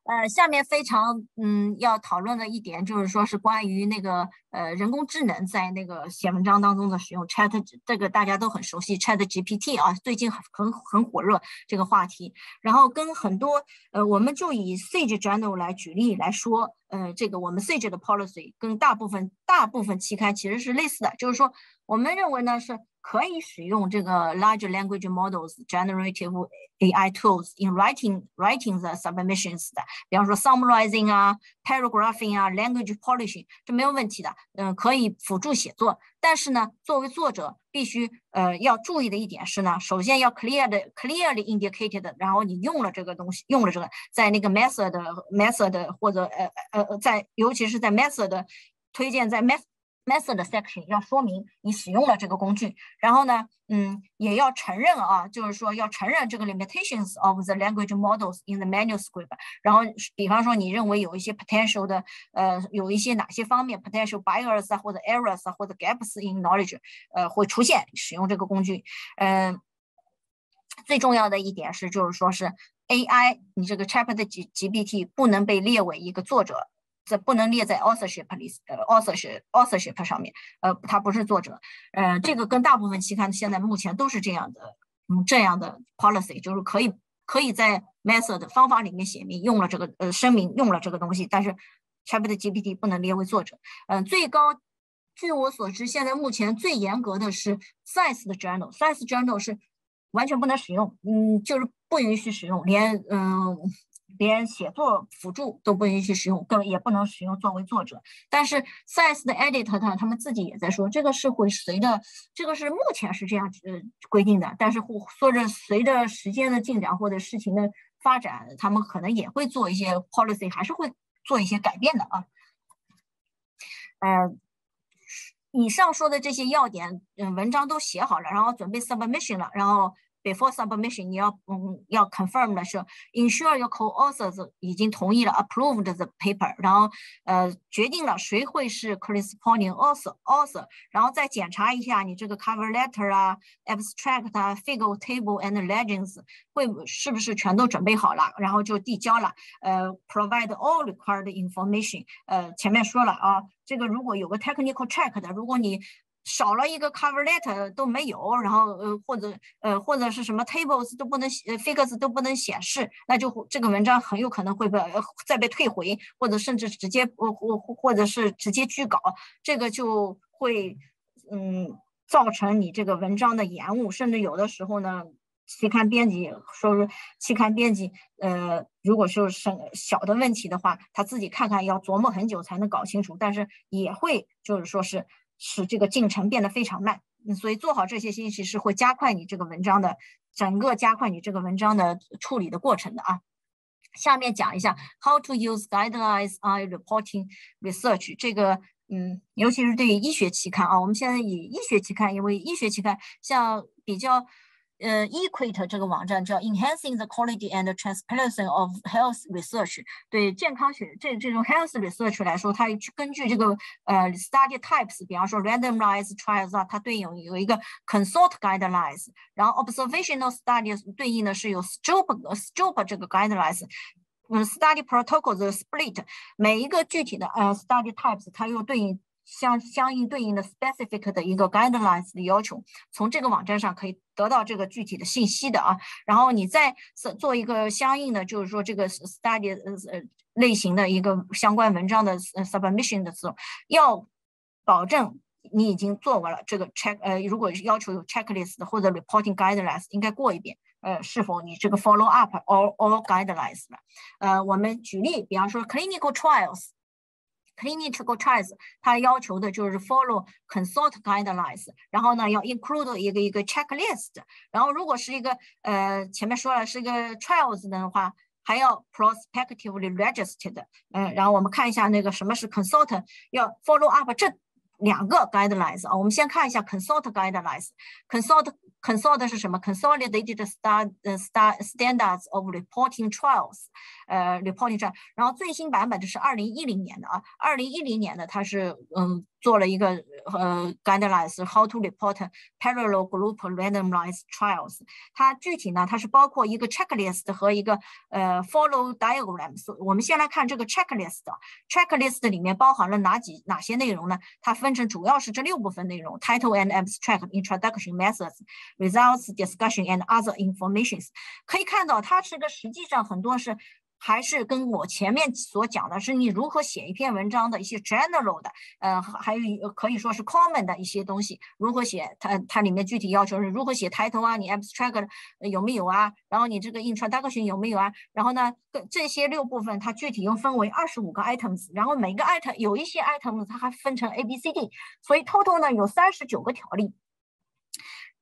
呃，下面非常嗯要讨论的一点就是说是关于那个呃人工智能在那个写文章当中的使用，Chat 这个大家都很熟悉，Chat GPT 啊，最近很很很火热这个话题。然后跟很多呃，我们就以 Sage Journal 来举例来说，呃，这个我们 Sage 的 policy 跟大部分大部分期刊其实是类似的，就是说我们认为呢是。可以使用这个 large language models generative AI tools in writing writing the submissions 的，比方说 summarizing 啊，paragraphing 啊，language polishing，这没有问题的，嗯，可以辅助写作。但是呢，作为作者，必须呃要注意的一点是呢，首先要 clear 的 clearly indicated，然后你用了这个东西，用了这个，在那个 method method 或者呃呃在尤其是在 method 推荐在 method method section 要说明你使用了这个工具，然后呢，嗯，也要承认啊，就是说要承认这个 limitations of the language models in the manuscript。然后，比方说你认为有一些 potential 的，呃，有一些哪些方面 potential bias 啊，或者 errors 啊，或者 gaps in knowledge，呃，会出现使用这个工具。嗯，最重要的一点是，就是说是 AI，你这个 chapter 的 G GPT 不能被列为一个作者。这不能列在 authorship list，呃，authorship authorship 上面，呃，他不是作者，呃，这个跟大部分期刊现在目前都是这样的，嗯，这样的 policy，就是可以可以在 method 方法里面写明用了这个呃声明用了这个东西，但是 ChatGPT 不能列为作者，嗯，最高，据我所知，现在目前最严格的是 Science 的 journal，Science journal 是完全不能使用，嗯，就是不允许使用，连嗯。连写作辅助都不允许使用，更也不能使用作为作者。但是 Science 的 editor 他他们自己也在说，这个是会随着这个是目前是这样呃规定的，但是或或者随着时间的进展或者事情的发展，他们可能也会做一些 policy，还是会做一些改变的啊。呃，以上说的这些要点，嗯，文章都写好了，然后准备 submission 了，然后。Before submission，你要嗯要 confirm 的是，ensure your co-authors 已经同意了，approved the paper，然后呃决定了谁会是 corresponding author author，然后再检查一下你这个 cover letter 啊，abstract 啊，figure table and legends 会是不是全都准备好了，然后就递交了。呃，provide all required information。呃，前面说了啊，这个如果有个 technical check 的，如果你 少了一个 cover letter 都没有，然后呃或者呃或者是什么 tables 都不能呃 figures 都不能显示，那就这个文章很有可能会被呃再被退回，或者甚至直接呃或或者是直接拒稿，这个就会嗯造成你这个文章的延误，甚至有的时候呢，期刊编辑说是期刊编辑呃如果是小小的问题的话，他自己看看要琢磨很久才能搞清楚，但是也会就是说是。使这个进程变得非常慢，所以做好这些信息是会加快你这个文章的整个加快你这个文章的处理的过程的啊。下面讲一下 how to use guidelines on reporting research 这个，嗯，尤其是对于医学期刊啊，我们现在以医学期刊，因为医学期刊像比较。呃，Equate 这个网站叫 Enhancing the Quality and Transparency of Health Research。对健康学这这种 Health Research 来说，它根据这个呃 Study Types，比方说 Randomized Trials 啊，它对应有一个 Consult Guidelines，然后 Observational Studies 对应的是有 Stroop Stroop 这个 Guidelines。嗯，Study Protocol 的 Split，每一个具体的呃 Study Types 它又对应。相相应对应的 specific 的一个 guidelines 的要求，从这个网站上可以得到这个具体的信息的啊。然后你再做一个相应的，就是说这个 study 呃呃类型的一个相关文章的 submission 的时候，要保证你已经做完了这个 check 呃，如果要求有 checklist 或者 reporting guidelines，应该过一遍，呃，是否你这个 follow up all all guidelines 了？呃，我们举例，比方说 clinical trials。Clinical trials，它要求的就是 follow consult guidelines，然后呢要 include 一个一个 checklist，然后如果是一个呃前面说了是一个 trials 的话，还要 prospectively registered，嗯，然后我们看一下那个什么是 consult，要 follow up 这两个 guidelines 啊，我们先看一下 consult guidelines，consult consult 是什么？consolidated star 呃 star standards of reporting trials，呃 reporting trial。然后最新版本的是二零一零年的啊，二零一零年的它是嗯做了一个呃 guidelines how to report parallel group randomized trials。它具体呢它是包括一个 checklist 和一个呃 follow diagrams。我们先来看这个 checklist，checklist 里面包含了哪几哪些内容呢？它分成主要是这六部分内容：title and abstract、introduction、methods、 results、discussion and other informations。可以看到，它这个实际上很多是。还是跟我前面所讲的是你如何写一篇文章的一些 general 的，呃，还有可以说是 common 的一些东西，如何写它它里面具体要求是如何写抬头啊，你 abstract 有没有啊？然后你这个 introduction 有没有啊？然后呢，这些六部分它具体又分为二十五个 items，然后每个 item 有一些 items 它还分成 A B C D，所以 total 呢有三十九个条例。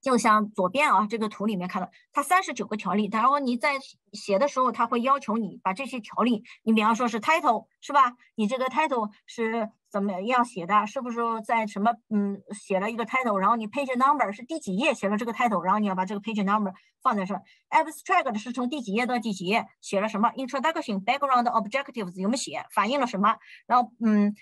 就像左边啊，这个图里面看到，它三十九个条例，然后你在写的时候，他会要求你把这些条例，你比方说是 title 是吧？你这个 title 是怎么样写的？是不是在什么嗯写了一个 title，然后你 page number 是第几页写了这个 title，然后你要把这个 page number 放在这。abstract 是从第几页到第几页写了什么？introduction、background、objectives 有没有写？反映了什么？然后嗯。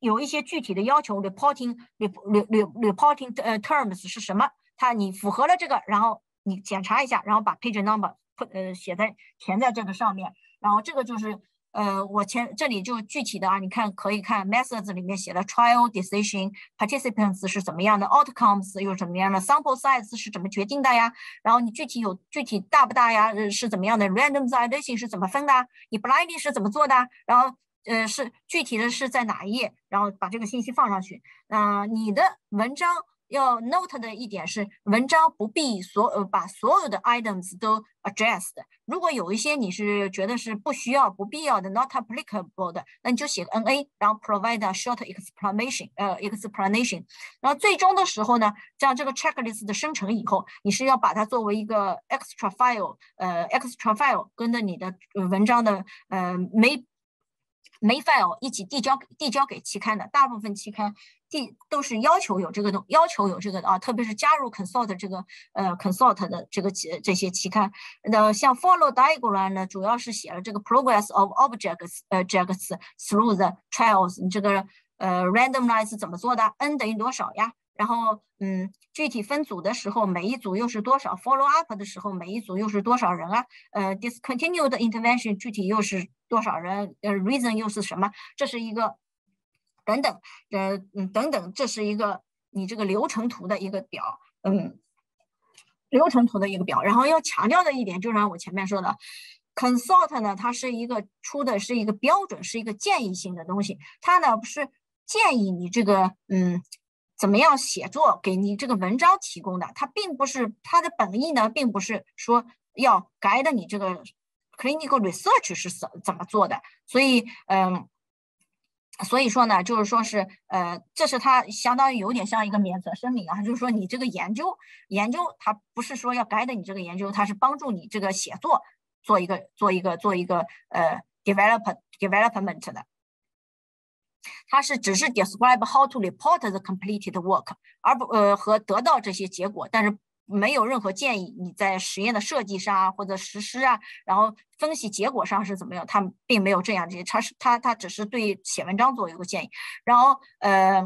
有一些具体的要求，reporting reporting 呃 terms 是什么？它你符合了这个，然后你检查一下，然后把 page number 呃写在填在这个上面。然后这个就是呃我前这里就具体的啊，你看可以看 methods 里面写了 trial decision participants 是怎么样的，outcomes 又怎么样的，sample size 是怎么决定的呀？然后你具体有具体大不大呀？呃是怎么样的？randomization 是怎么分的？你 blinding 是怎么做的？然后。呃，是具体的是在哪一页，然后把这个信息放上去。那你的文章要 note 的一点是，文章不必所呃把所有的 items 都 addressed。如果有一些你是觉得是不需要、不必要的，not applicable 的，那你就写个 NA，然后 provide a short explanation，呃，explanation。然后最终的时候呢，像这个 checklist 的生成以后，你是要把它作为一个 extra file，呃，extra file 跟着你的文章的呃每。没 file 一起递交递交给期刊的，大部分期刊递都是要求有这个东要求有这个的啊，特别是加入 consult 这个呃 consult 的这个期这些期刊。那像 follow diagram 呢，主要是写了这个 progress of objects 呃 objects through the trials，你这个呃 randomize 怎么做的？n 等于多少呀？然后，嗯，具体分组的时候，每一组又是多少？Follow up 的时候，每一组又是多少人啊？呃，discontinued intervention 具体又是多少人？呃，reason 又是什么？这是一个等等，呃，等等，这是一个你这个流程图的一个表，嗯，流程图的一个表。然后要强调的一点，就像我前面说的，consult 呢，它是一个出的是一个标准，是一个建议性的东西，它呢不是建议你这个，嗯。怎么样写作给你这个文章提供的？它并不是它的本意呢，并不是说要改的你这个 clinical research 是怎怎么做的。所以，嗯，所以说呢，就是说是，呃，这是它相当于有点像一个免责声明啊，就是说你这个研究研究，它不是说要改的你这个研究，它是帮助你这个写作做一个做一个做一个呃 develop development 的。它是只是 describe how to report the completed work，而不呃和得到这些结果，但是没有任何建议你在实验的设计上啊或者实施啊，然后分析结果上是怎么样，它并没有这样这些，它是它它只是对写文章做一个建议，然后呃，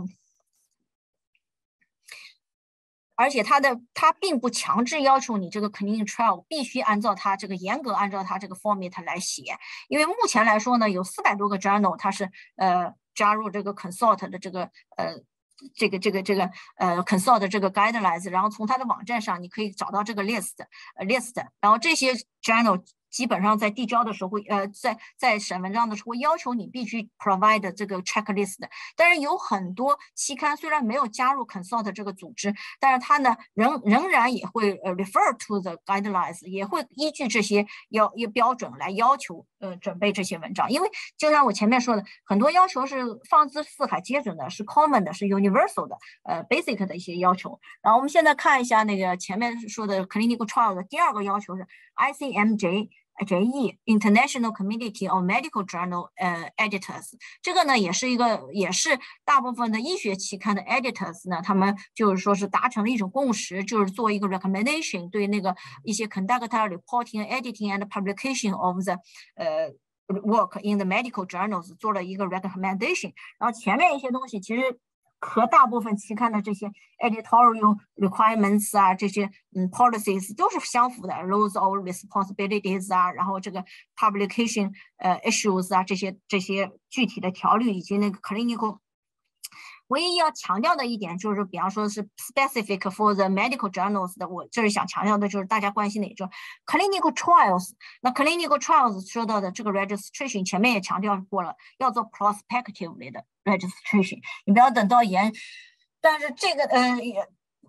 而且它的它并不强制要求你这个 clinical trial 必须按照它这个严格按照它这个 format 来写，因为目前来说呢，有四百多个 journal 它是呃。加入这个 consult 的这个呃，这个这个这个呃 consult 这个 guidelines，然后从它的网站上你可以找到这个 list，list，然后这些 journal。基本上在递交的时候会，呃，在在审文章的时候会要求你必须 provide 这个 checklist。但是有很多期刊虽然没有加入 consult 这个组织，但是它呢仍仍然也会呃 refer to the guidelines，也会依据这些要要标准来要求呃准备这些文章。因为就像我前面说的，很多要求是放之四海皆准的，是 common 的，是 universal 的，呃 basic 的一些要求。然后我们现在看一下那个前面说的 clinical trial 的第二个要求是 ICMJ。IJE International Community of Medical Journal 呃 editors，这个呢也是一个也是大部分的医学期刊的 editors 呢，他们就是说是达成了一种共识，就是做一个 recommendation 对那个一些 conduct reporting editing and publication of the 呃 work in the medical journals 做了一个 recommendation，然后前面一些东西其实。 和大部分期刊的这些 editorial requirements 啊，这些嗯 policies 都是相符的，rules or responsibilities 啊，然后这个 publication 呃 issues 啊，这些这些具体的条例以及那个 clinical。唯一要强调的一点就是，比方说是 specific for the medical journals 的，我这是想强调的就是大家关心的，也就 clinical trials。那 clinical trials 说到的这个 registration 前面也强调过了，要做 prospectively 的 registration，你不要等到研。但是这个呃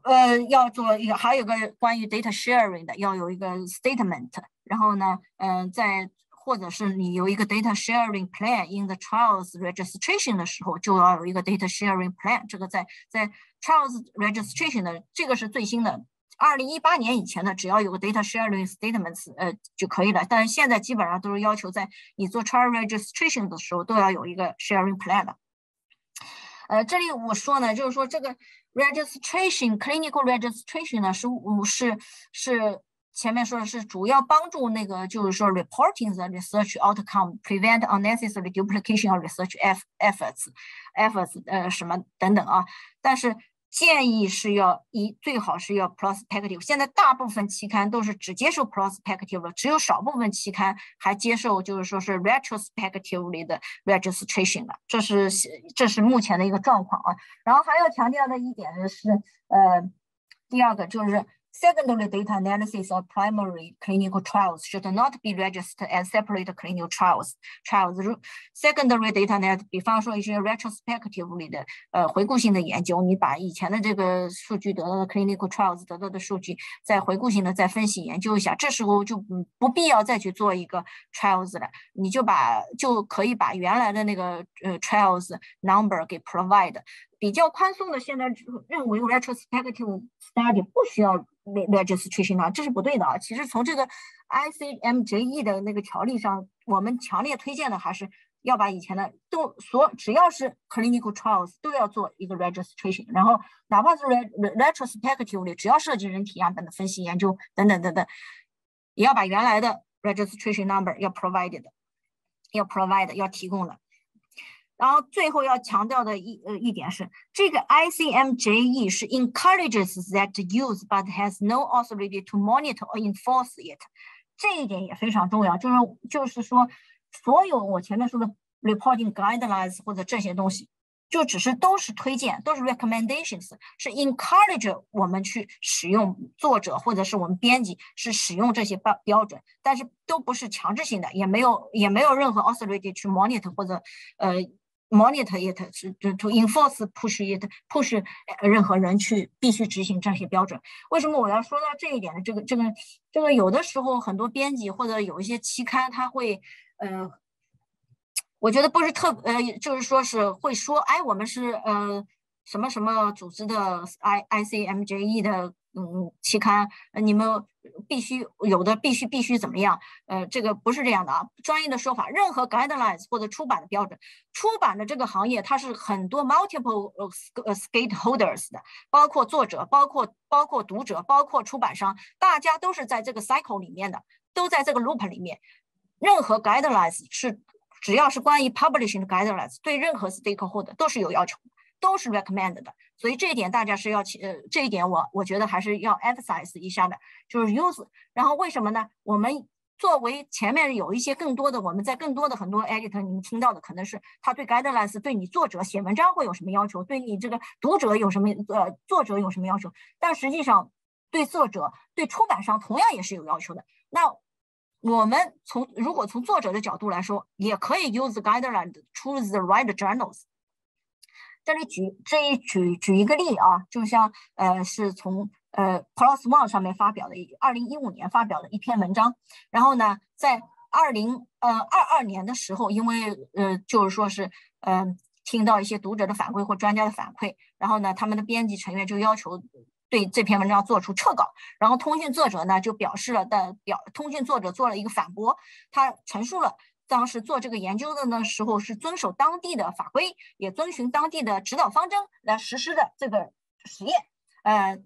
呃要做一个，还有个关于 data sharing 的，要有一个 statement。然后呢，嗯，在或者是你有一个 data sharing plan in the trials registration 的时候，就要有一个 data sharing plan。这个在在 trials registration 的这个是最新的，二零一八年以前的，只要有个 data sharing statements，呃就可以了。但是现在基本上都是要求在你做 trial registration 的时候都要有一个 sharing plan 的。呃，这里我说呢，就是说这个 registration clinical registration 呢是是是。前面说的是主要帮助那个，就是说 reporting the research outcome，prevent unnecessary duplication of research efforts，efforts 呃什么等等啊。但是建议是要一最好是要 prospective。现在大部分期刊都是只接受 prospective 了，只有少部分期刊还接受就是说是 retrospectively 的 registration 了。这是这是目前的一个状况啊。然后还要强调的一点呢是，呃，第二个就是。Secondary data analysis of primary clinical trials should not be registered as separate clinical trials. Trials secondary data analysis，比方说一些 retrospectively 的呃回顾性的研究，你把以前的这个数据得到的 clinical trials 得到的数据，再回顾性的再分析研究一下，这时候就不不必要再去做一个 trials 了，你就把就可以把原来的那个呃 trials number 给 provide。 比较宽松的，现在认为 retrospective study 不需要 registration 啊，这是不对的啊。其实从这个 ICMJE 的那个条例上，我们强烈推荐的还是要把以前的都所只要是 clinical trials 都要做一个 registration，然后哪怕是 retrospectively，只要涉及人体样本的分析研究等等等等，也要把原来的 registration number 要 provided，要 provide 要提供的。然后最后要强调的一呃一点是，这个 ICMJE 是 encourages that use but has no authority to monitor or enforce it，这一点也非常重要。就是就是说，所有我前面说的 reporting guidelines 或者这些东西，就只是都是推荐，都是 recommendations，是 encourage 我们去使用作者或者是我们编辑是使用这些标标准，但是都不是强制性的，也没有也没有任何 authority 去 monitor 或者呃。 Monitor it 是 to enforce push it push 任何人去必须执行这些标准。为什么我要说到这一点呢？这个这个这个有的时候很多编辑或者有一些期刊他会呃，我觉得不是特呃，就是说是会说，哎，我们是呃什么什么组织的 I I C M J E 的。嗯，期刊，你们必须有的，必须必须怎么样？呃，这个不是这样的啊。专业的说法，任何 guidelines 或者出版的标准，出版的这个行业它是很多 multiple 呃 stakeholders 的，包括作者，包括包括读者，包括出版商，大家都是在这个 cycle 里面的，都在这个 loop 里面。任何 guidelines 是只要是关于 publishing 的 guidelines，对任何 stakeholder 都是有要求。都是 recommend 的，所以这一点大家是要去呃，这一点我我觉得还是要 emphasize 一下的，就是 use。然后为什么呢？我们作为前面有一些更多的，我们在更多的很多 editor，你们听到的可能是他对 guidelines 对你作者写文章会有什么要求，对你这个读者有什么呃作者有什么要求，但实际上对作者对出版商同样也是有要求的。那我们从如果从作者的角度来说，也可以 use guidelines，choose the right journals。这里举这一举举一个例啊，就像呃是从呃 Plus One 上面发表的一，二零一五年发表的一篇文章。然后呢，在二零呃二二年的时候，因为呃就是说是嗯听到一些读者的反馈或专家的反馈，然后呢他们的编辑成员就要求对这篇文章做出撤稿，然后通讯作者呢就表示了的表，通讯作者做了一个反驳，他陈述了当时做这个研究的呢时候是遵守当地的法规，也遵循当地的指导方针来实施的这个实验，呃。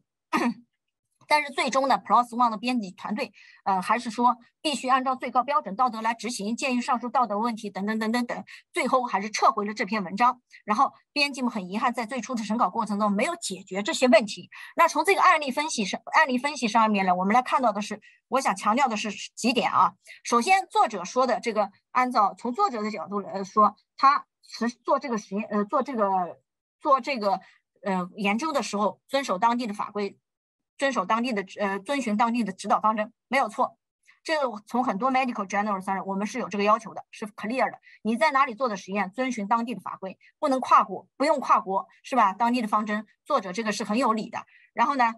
但是最终呢，Plus One 的编辑团队，呃，还是说必须按照最高标准道德来执行。鉴于上述道德问题等等等等等，最后还是撤回了这篇文章。然后编辑们很遗憾，在最初的审稿过程中没有解决这些问题。那从这个案例分析上，案例分析上面呢，我们来看到的是，我想强调的是几点啊。首先，作者说的这个，按照从作者的角度来说，他实做这个实验，呃，做这个做这个呃研究的时候，遵守当地的法规。遵守当地的呃，遵循当地的指导方针没有错，这个从很多 medical journals 上，我们是有这个要求的，是 clear 的。你在哪里做的实验，遵循当地的法规，不能跨国，不用跨国，是吧？当地的方针，作者这个是很有理的。然后呢，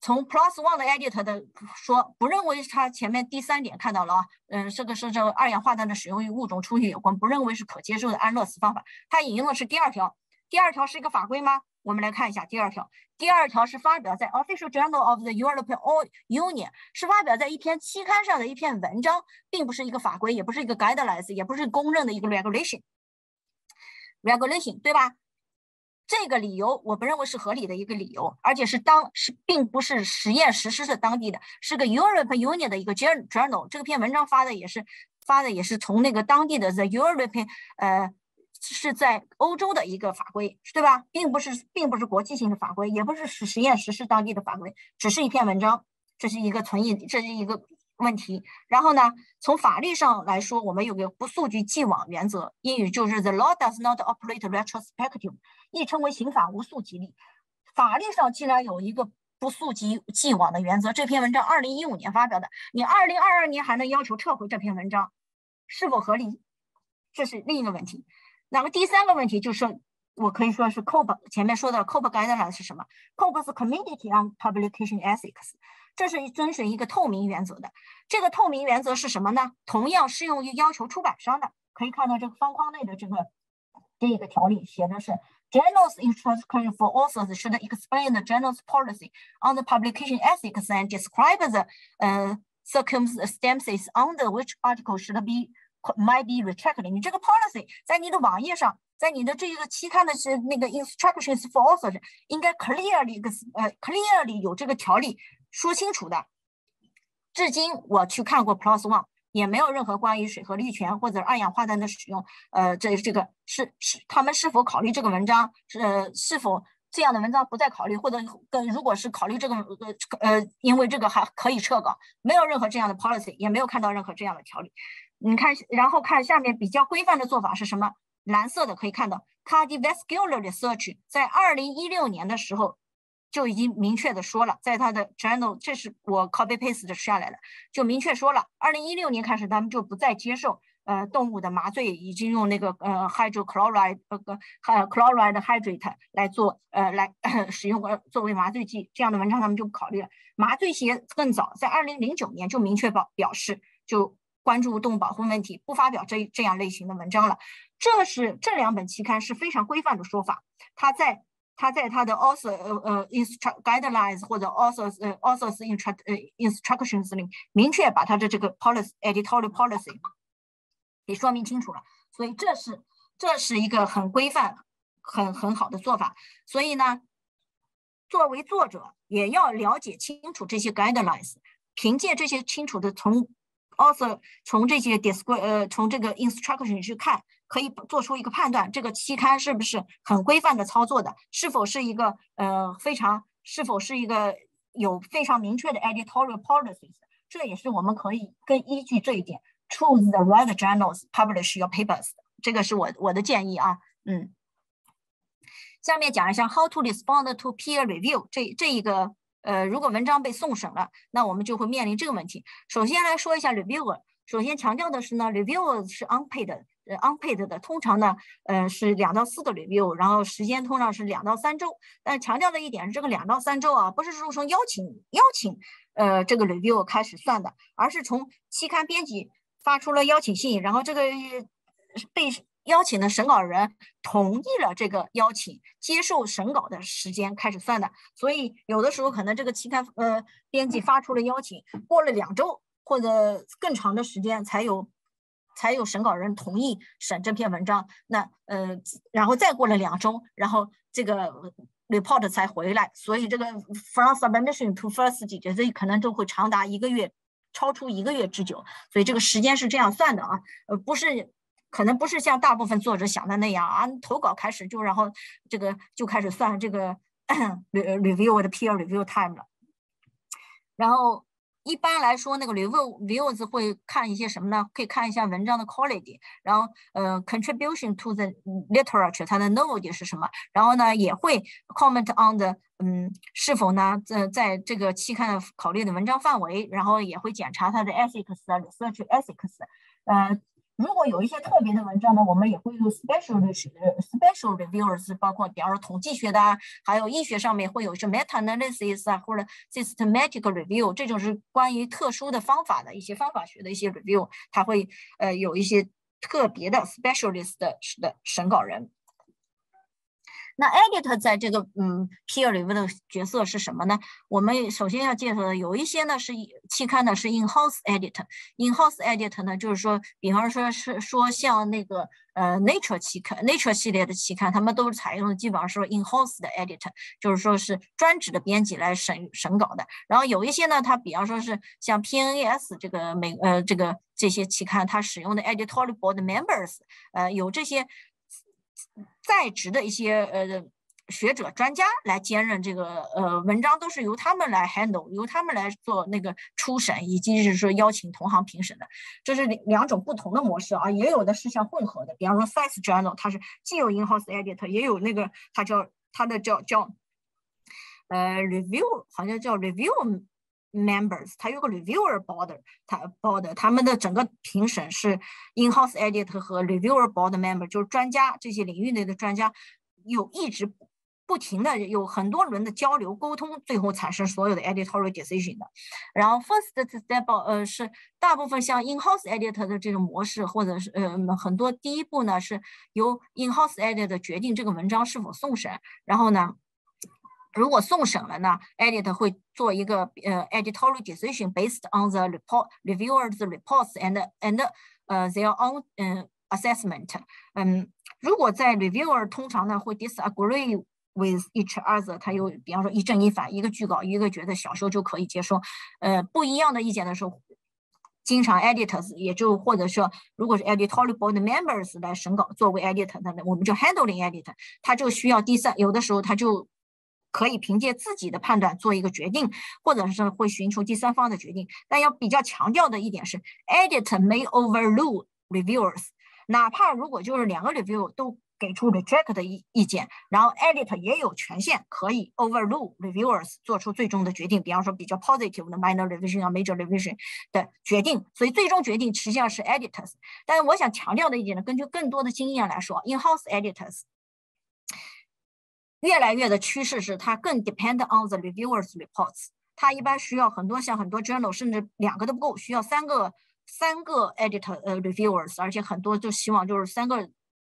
从 plus one 的 editor 的说，不认为他前面第三点看到了啊，嗯，这个是这个二氧化碳的使用与物种出现有关，不认为是可接受的安乐死方法。他引用的是第二条，第二条是一个法规吗？我们来看一下第二条。第二条是发表在 Official Journal of the European Union，是发表在一篇期刊上的一篇文章，并不是一个法规，也不是一个 guidelines，也不是公认的一个 regulation。regulation 对吧？这个理由我不认为是合理的一个理由，而且是当是并不是实验实施是当地的，是个 European Union 的一个 journal。这篇文章发的也是发的也是从那个当地的 the European 呃。是在欧洲的一个法规，对吧？并不是，并不是国际性的法规，也不是实实验实施当地的法规，只是一篇文章，这是一个存疑，这是一个问题。然后呢，从法律上来说，我们有个不溯及既往原则，英语就是 the law does not operate retrospective，亦称为刑法无溯及力。法律上既然有一个不溯及既往的原则，这篇文章二零一五年发表的，你二零二二年还能要求撤回这篇文章，是否合理？这是另一个问题。那么第三个问题就是，我可以说是 COPE 前面说的 COPE guideline 是什么？COPE 是 Community on Publication Ethics，这是遵循一个透明原则的。这个透明原则是什么呢？同样适用于要求出版商的。可以看到这个方框内的这个这个条例写的是，Journals instruction for authors should explain the journal's policy on the publication ethics and describe the 呃 circumstances under which article should be might be retracted。你这个 policy 在你的网页上，在你的这个期刊的是那个 instructions for authors 应该 clearly 呃 clearly 有这个条例说清楚的。至今我去看过 Plus One，也没有任何关于水和氯醛或者二氧化碳的使用。呃，这这个是是他们是否考虑这个文章？呃，是否这样的文章不再考虑，或者跟如果是考虑这个呃呃，因为这个还可以撤稿，没有任何这样的 policy，也没有看到任何这样的条例。你看，然后看下面比较规范的做法是什么？蓝色的可以看到，Cardiovascular Research 在二零一六年的时候就已经明确的说了，在它的 Journal，这是我 copy paste 下来的，就明确说了，二零一六年开始他们就不再接受呃动物的麻醉，已经用那个呃 hydrochloride 呃个 chloride hydrate 来做呃来 使用呃作为麻醉剂这样的文章他们就不考虑了。麻醉鞋更早，在二零零九年就明确表表示就。关注动物保护问题，不发表这这样类型的文章了。这是这两本期刊是非常规范的说法。他在他在他的 author 呃呃 instruct guidelines 或者 authors authors instruct 呃 instructions 里明确把他的这个 policy editorial policy 给说明清楚了。所以这是这是一个很规范、很很好的做法。所以呢，作为作者也要了解清楚这些 guidelines，凭借这些清楚的从。Also，从这些 describe 呃，从这个 instruction 去看，可以做出一个判断，这个期刊是不是很规范的操作的，是否是一个呃非常，是否是一个有非常明确的 editorial policies，这也是我们可以跟依据这一点，choose the right journals publish your papers，这个是我我的建议啊，嗯。下面讲一下 how to respond to peer review，这这一个。呃，如果文章被送审了，那我们就会面临这个问题。首先来说一下 reviewer，首先强调的是呢，reviewer 是 unpaid，呃，unpaid 的，通常呢，呃，是两到四个 review，然后时间通常是两到三周。但强调的一点是，这个两到三周啊，不是说从邀请邀请，呃，这个 review 开始算的，而是从期刊编辑发出了邀请信，然后这个被邀请的审稿人同意了这个邀请，接受审稿的时间开始算的。所以有的时候可能这个期刊呃编辑发出了邀请，过了两周或者更长的时间才有才有审稿人同意审这篇文章。那呃然后再过了两周，然后这个 report 才回来。所以这个 from submission to first 解决这可能都会长达一个月，超出一个月之久。所以这个时间是这样算的啊，呃不是。可能不是像大部分作者想的那样啊，投稿开始就然后这个就开始算这个 review 的 peer review time 了。然后一般来说，那个 review reviews 会看一些什么呢？可以看一下文章的 quality，然后呃 contribution to the literature 它的 novelty 是什么？然后呢也会 comment on the 嗯是否呢在在这个期刊考虑的文章范围，然后也会检查它的 ethics 啊 research ethics，呃。如果有一些特别的文章呢，我们也会用 special special reviewers，包括比方说统计学的啊，还有医学上面会有一些 meta analysis 啊，或者 systematic review，这种是关于特殊的方法的一些方法学的一些 review，它会呃有一些特别的 specialist 的的审稿人。那 editor 在这个嗯 peer review 的角色是什么呢？我们首先要介绍的有一些呢是期刊呢是 in-house editor，in-house editor 呢就是说，比方说是说像那个呃 Nature 期刊，Nature 系列的期刊，他们都是采用的基本上是 in-house 的 editor，就是说是专职的编辑来审审稿的。然后有一些呢，它比方说是像 PNAS 这个美呃这个这些期刊，它使用的 editorial board members，呃有这些。在职的一些呃学者专家来兼任这个呃文章，都是由他们来 handle，由他们来做那个初审，以及是说邀请同行评审的，这是两种不同的模式啊。也有的是像混合的，比方说 Science Journal，它是既有 in-house editor，也有那个它叫它的叫叫呃 review，好像叫 review。Members，它有个 reviewer Board，它 board，他们的整个评审是 in-house editor 和 reviewer board member，就是专家这些领域内的专家，有一直不停的有很多轮的交流沟通，最后产生所有的 editorial decision 的。然后 first step，呃，是大部分像 in-house editor 的这种模式，或者是呃很多第一步呢是由 in-house editor 决定这个文章是否送审，然后呢。如果送审了呢，editor 会做一个呃 editorial decision based on the report reviewers reports and and 呃 their own 嗯 assessment。嗯，如果在 reviewer 通常呢会 disagree with each other，他有比方说一正一反，一个拒稿，一个觉得小修就可以接受，呃不一样的意见的时候，经常 editors 也就或者说如果是 editorial board members 来审稿作为 editor，那我们就 handling editor，他就需要第三，有的时候他就。 可以凭借自己的判断做一个决定，或者是会寻求第三方的决定。但要比较强调的一点是，edit may overrule reviewers。哪怕如果就是两个 review 都给出 reject 的意意见，然后 edit 也有权限可以 overrule reviewers 做出最终的决定。比方说比较 positive 的 minor revision 啊 major revision 的决定。所以最终决定实际上是 editors。但是我想强调的一点呢，根据更多的经验来说，in-house editors。越来越的趋势是，它更 depend on the reviewers reports。它一般需要很多，像很多 journal，甚至两个都不够，需要三个三个 editor 呃 reviewers，而且很多就希望就是三个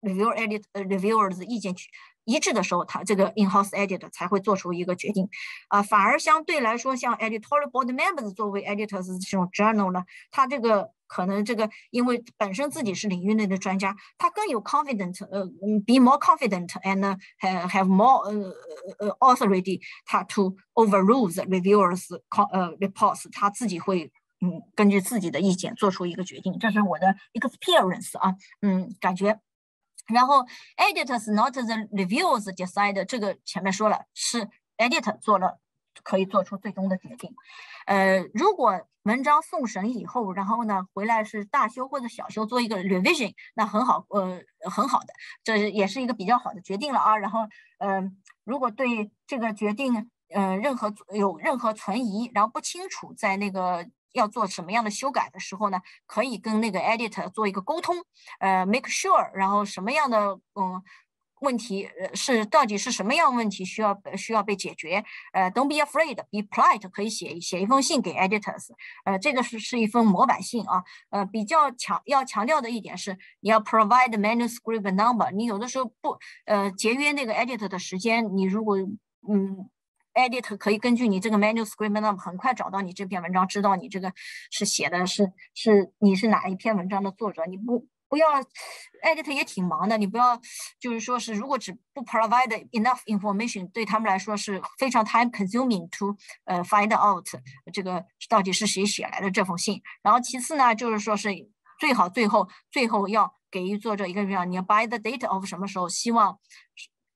review edit 呃 reviewers 意见去一致的时候，它这个 in-house editor 才会做出一个决定。啊，反而相对来说，像 editorial board members 作为 editors 这种 journal 呢，它这个。可能这个，因为本身自己是领域内的专家，他更有 confident，呃，be more confident and have have more 呃呃 authority，他 to overrule the reviewers 呃 reports，他自己会嗯根据自己的意见做出一个决定，这是我的 experience 啊，嗯，感觉。 然后 editors not the reviews decide，这个前面说了是 editor 做了。可以做出最终的决定。呃，如果文章送审以后，然后呢回来是大修或者小修，做一个 revision，那很好，呃，很好的，这也是一个比较好的决定了啊。然后，嗯，如果对这个决定，呃，任何有任何存疑，然后不清楚在那个要做什么样的修改的时候呢，可以跟那个 editor 做一个沟通，呃，make sure，然后什么样的，嗯。问题呃是到底是什么样问题需要需要被解决？呃，Don't be afraid，be polite，可以写写一封信给 editors。呃，这个是是一封模板信啊。呃，比较强要强调的一点是，你要 provide manuscript number。你有的时候不呃节约那个 editor 的时间，你如果嗯 edit 可以根据你这个 manuscript 呢很快找到你这篇文章，知道你这个是写的是是你是哪一篇文章的作者，你不。不要，edit 也挺忙的。你不要，就是说是，如果只不 provide enough information，对他们来说是非常 time consuming to 呃 find out 这个到底是谁写来的这封信。然后其次呢，就是说是最好最后最后要给予作者一个什么？你要 by the date of 什么时候？希望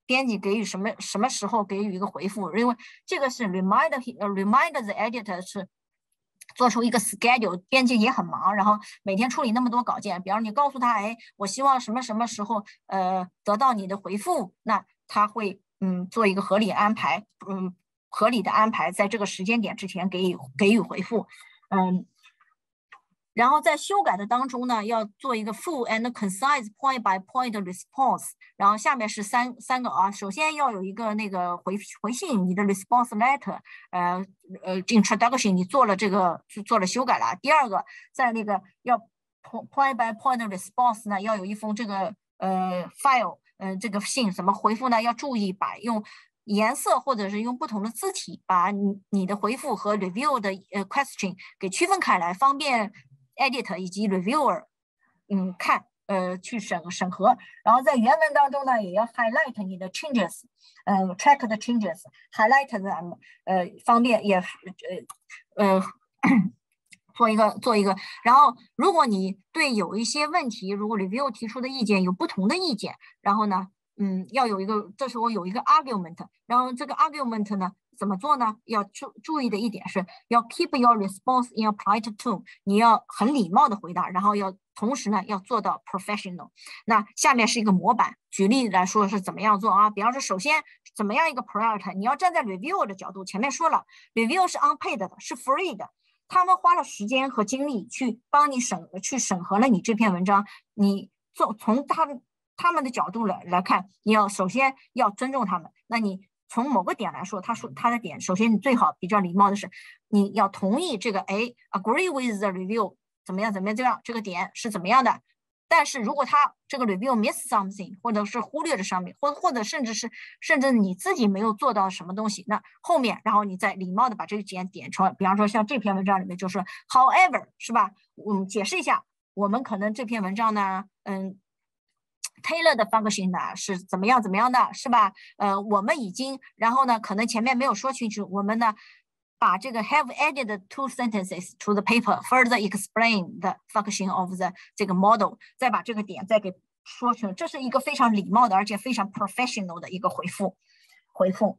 编辑给予什么什么时候给予一个回复？因为这个是 remind remind the editor 是。做出一个 schedule，编辑也很忙，然后每天处理那么多稿件。比方你告诉他，哎，我希望什么什么时候，呃，得到你的回复，那他会，嗯，做一个合理安排，嗯，合理的安排，在这个时间点之前给予给予回复，嗯。然后在修改的当中呢，要做一个 full and concise point by point response。然后下面是三三个啊，首先要有一个那个回回信，你的 response letter，呃呃 introduction，你做了这个做了修改了。第二个，在那个要 point by point response 呢，要有一封这个呃 file，嗯，这个信怎么回复呢？要注意把用颜色或者是用不同的字体，把你你的回复和 review 的呃 question 给区分开来，方便。Edit 以及 Reviewer，嗯，看，呃，去审审核，然后在原文当中呢，也要 highlight 你的 changes，嗯，track the changes，highlight them，呃，方便也，呃，呃，做一个做一个，然后如果你对有一些问题，如果 Review 提出的意见有不同的意见，然后呢，嗯，要有一个，这时候有一个 argument，然后这个 argument 呢。怎么做呢？要注注意的一点是要 keep your response in a polite tone，你要很礼貌的回答，然后要同时呢要做到 professional。那下面是一个模板，举例来说是怎么样做啊？比方说，首先怎么样一个 priority？你要站在 review 的角度，前面说了，review 是 unpaid 的，是 free 的，他们花了时间和精力去帮你审去审核了你这篇文章，你做从他他们的角度来来看，你要首先要尊重他们，那你。从某个点来说，他说他的点，首先你最好比较礼貌的是，你要同意这个，哎，agree with the review，怎么样，怎么样，这样这个点是怎么样的？但是如果他这个 review miss something，或者是忽略了上面，或或者甚至是甚至你自己没有做到什么东西，那后面然后你再礼貌的把这个点点出来，比方说像这篇文章里面就说，however，是吧？嗯，解释一下，我们可能这篇文章呢，嗯。Taylor 的 function 呢是怎么样怎么样的，是吧？呃，我们已经，然后呢，可能前面没有说清楚，我们呢把这个 have added two sentences to the paper further explain the function of the 这个 model，再把这个点再给说清楚，这是一个非常礼貌的，而且非常 professional 的一个回复，回复。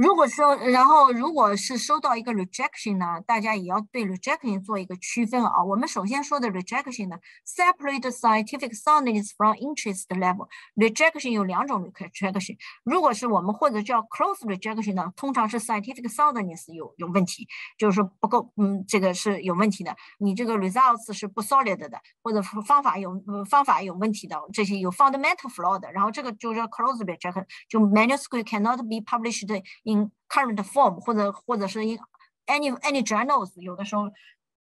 如果说，然后如果是收到一个 rejection 呢，大家也要对 rejection 做一个区分啊。我们首先说的 rejection 呢，separate scientific soundness from interest level。rejection 有两种 rejection，如果是我们或者叫 close rejection 呢，通常是 scientific soundness 有有问题，就是说不够，嗯，这个是有问题的。你这个 results 是不 solid 的，或者方法有方法有问题的，这些有 fundamental flaw 的，然后这个就叫 close rejection，就 manuscript cannot be published。 In current form 或者或者是 in any any journals，有的时候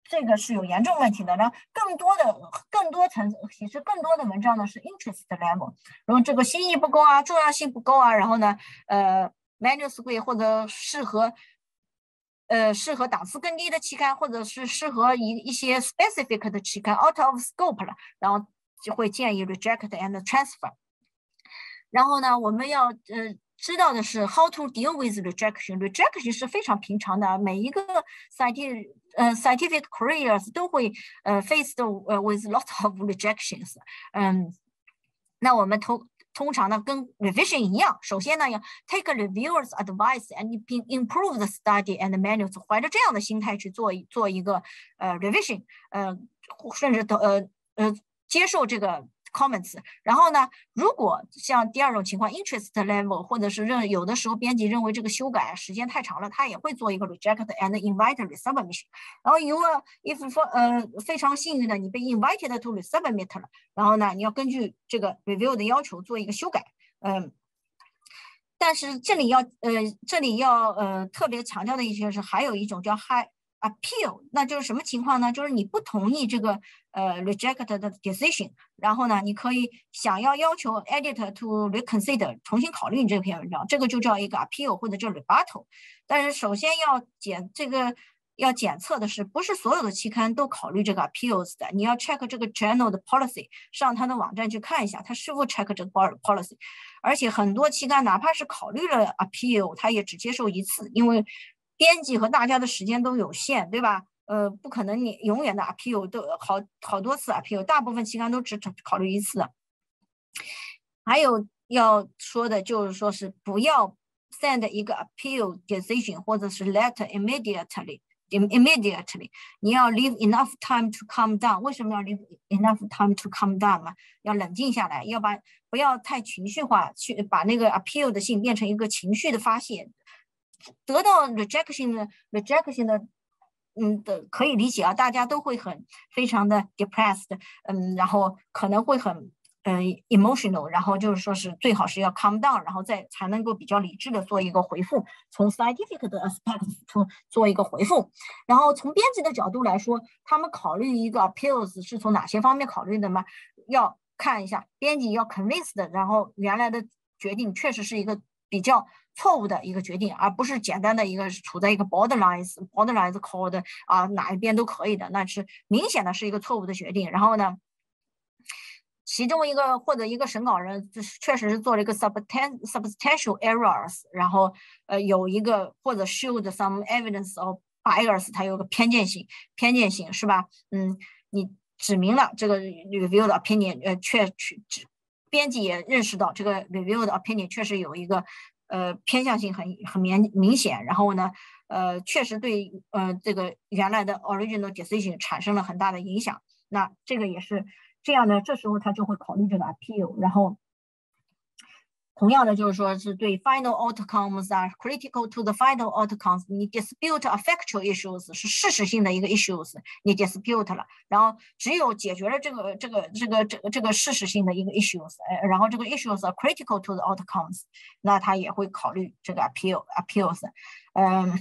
这个是有严重问题的。然后更多的更多层其实更多的文章呢是 interest level，然后这个新意不够啊，重要性不够啊，然后呢呃 manuscript 或者适合呃适合档次更低的期刊，或者是适合一一些 specific 的期刊 out of scope 了，然后就会建议 reject and transfer。然后呢，我们要呃。知道的是 how to deal with rejection。rejection 是非常平常的，每一个 scientific 呃 scientific careers 都会呃 faced 呃 with lots of rejections。嗯，那我们通通常呢跟 revision 一样，首先呢要 take a reviewer's advice and improve the study and manuals，怀着这样的心态去做做一个呃 revision，呃甚至的呃呃接受这个。 comments。然后呢，如果像第二种情况，interest level，或者是认有的时候编辑认为这个修改时间太长了，他也会做一个 reject and invite resubmission。然后如果 if for 呃非常幸运的你被 invited to resubmit 了，然后呢，你要根据这个 review 的要求做一个修改，嗯。但是这里要呃，这里要呃特别强调的一些是，还有一种叫 high appeal，那就是什么情况呢？就是你不同意这个呃 reject 的 decision，然后呢，你可以想要要求 editor to reconsider 重新考虑你这篇文章，这个就叫一个 appeal 或者叫 rebuttal。但是首先要检这个。要检测的是，不是所有的期刊都考虑这个 appeals 的。你要 check 这个 journal 的 policy，上它的网站去看一下，它是否 check 这个 policy。而且很多期刊哪怕是考虑了 appeal，它也只接受一次，因为编辑和大家的时间都有限，对吧？呃，不可能你永远的 appeal 都好好多次 appeal，大部分期刊都只考虑一次。还有要说的就是说是不要 send 一个 appeal decision 或者是 letter immediately。immediately，你要 leave enough time to calm down。为什么要 leave enough time to calm down 嘛？要冷静下来，要把不要太情绪化，去把那个 appeal 的信变成一个情绪的发泄。得到 rejection 的 rejection 的，嗯的可以理解啊，大家都会很非常的 depressed，嗯，然后可能会很。嗯，emotional，然后就是说是最好是要 calm down，然后再才能够比较理智的做一个回复，从 scientific 的 aspect 做做一个回复。然后从编辑的角度来说，他们考虑一个 appeals 是从哪些方面考虑的吗？要看一下编辑要 convinced，然后原来的决定确实是一个比较错误的一个决定，而不是简单的一个处在一个 borderline borderline called 啊哪一边都可以的，那是明显的是一个错误的决定。然后呢？其中一个或者一个审稿人就是确实是做了一个 substan substantial errors，然后呃有一个或者 showed some evidence of bias，它有个偏见性，偏见性是吧？嗯，你指明了这个 review 的 opinion，呃，确确指编辑也认识到这个 review 的 opinion 确实有一个呃偏向性很很明明显，然后呢，呃，确实对呃这个原来的 original decision 产生了很大的影响，那这个也是。这样呢，这时候他就会考虑这个 appeal，然后同样的就是说是对 final outcomes 啊，critical to the final outcomes，你 dispute a factual issues 是事实性的一个 issues，你 dispute 了，然后只有解决了这个这个这个这个这个事实性的一个 issues，呃，然后这个 issues are critical to the outcomes，那他也会考虑这个 appeal appeals，嗯，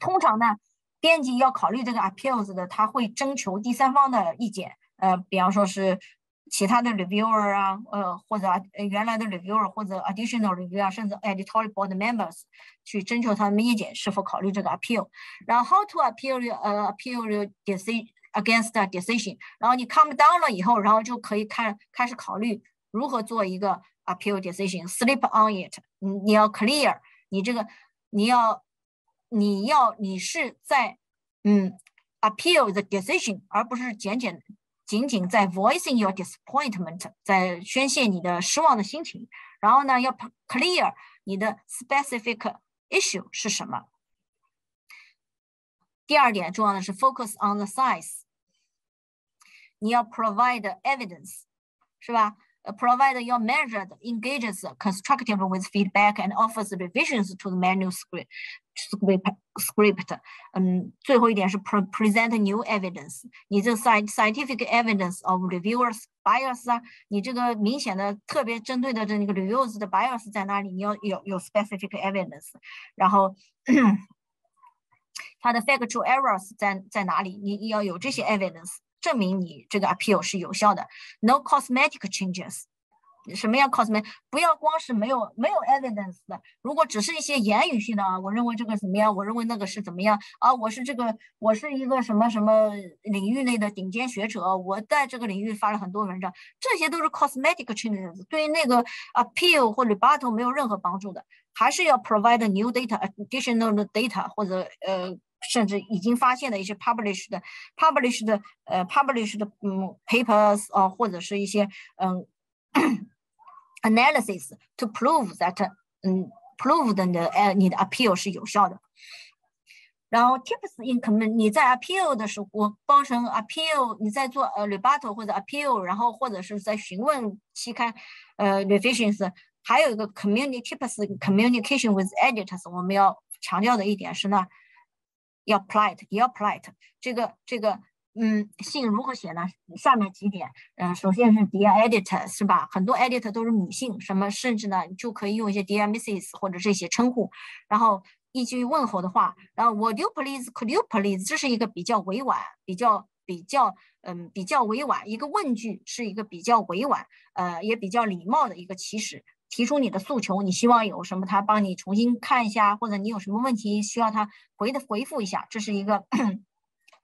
通常呢，编辑要考虑这个 appeals 的，他会征求第三方的意见。呃，比方说是其他的 reviewer 啊，呃，或者原来的 reviewer 或者 additional reviewer，甚至 editorial board members 去征求他们意见，是否考虑这个 appeal。然后 how to appeal 呃 appeal decision against a decision。然后你 come down 了以后，然后就可以看开始考虑如何做一个 appeal decision。Sleep on it。你你要 clear，你这个你要你要你是在嗯 appeal the decision，而不是简简。仅仅在 voicing your disappointment，在宣泄你的失望的心情，然后呢，要 clear 你的 specific issue 是什么。第二点重要的是 focus on the size，你要 provide evidence，是吧 ？provide your measured engages constructively with feedback and offers revisions to the manuscript script script。嗯，最后一点是 pre present new evidence。你这 scientific evidence of reviewers bias 啊，你这个明显的特别针对的这个 reviews 的 bias 在哪里？你要有有 specific evidence。然后它的 factual errors 在在哪里？你要有这些 evidence。 证明你这个 appeal 是有效的。No cosmetic changes。什么样 cosmetic？不要光是没有没有 evidence 的。如果只是一些言语性的啊，我认为这个怎么样？我认为那个是怎么样啊？我是这个，我是一个什么什么领域内的顶尖学者，我在这个领域发了很多文章，这些都是 cosmetic changes，对于那个 appeal 或 rebuttal 没有任何帮助的。还是要 provide new data，additional data 或者呃。甚至已经发现的一些 published published 呃 published 的嗯 papers 啊，或者是一些嗯 analysis to prove that 嗯 prove 的你的呃你的 appeal 是有效的。然后 tips in common，你在 appeal 的时候，我包成 appeal，你在做呃 rebuttal 或者 appeal，然后或者是在询问期刊呃 revisions，还有一个 community tips communication with editors，我们要强调的一点是呢，要 polite，也要 polite，这个这个。嗯，信如何写呢？下面几点，嗯，首先是 Dear Editor，是吧？很多 Editor 都是女性，什么甚至呢，就可以用一些 Dear Mrs 或者这些称呼，然后一句问候的话，然后 Would you please？Could you please？这是一个比较委婉、比较比较嗯比较委婉一个问句，是一个比较委婉，呃，也比较礼貌的一个起始，提出你的诉求，你希望有什么，他帮你重新看一下，或者你有什么问题需要他回的回复一下，这是一个。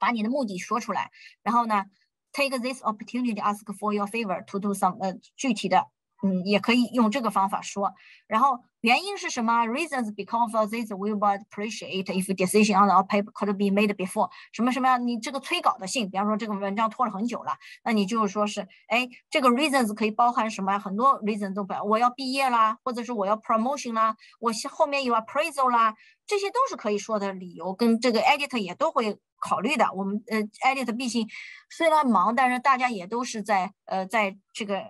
把你的目的说出来，然后呢，take this opportunity ask for your favor to do some 呃具体的，嗯，也可以用这个方法说。然后原因是什么？Reasons because of this we would appreciate if decision on our paper could be made before 什么什么呀？你这个催稿的信，比方说这个文章拖了很久了，那你就是说是，哎，这个 reasons 可以包含什么？很多 reasons 都表我要毕业啦，或者是我要 promotion 啦，我后面有 appraisal 啦，这些都是可以说的理由，跟这个 editor 也都会。考虑的，我们呃，edit 毕竟虽然忙，但是大家也都是在呃，在这个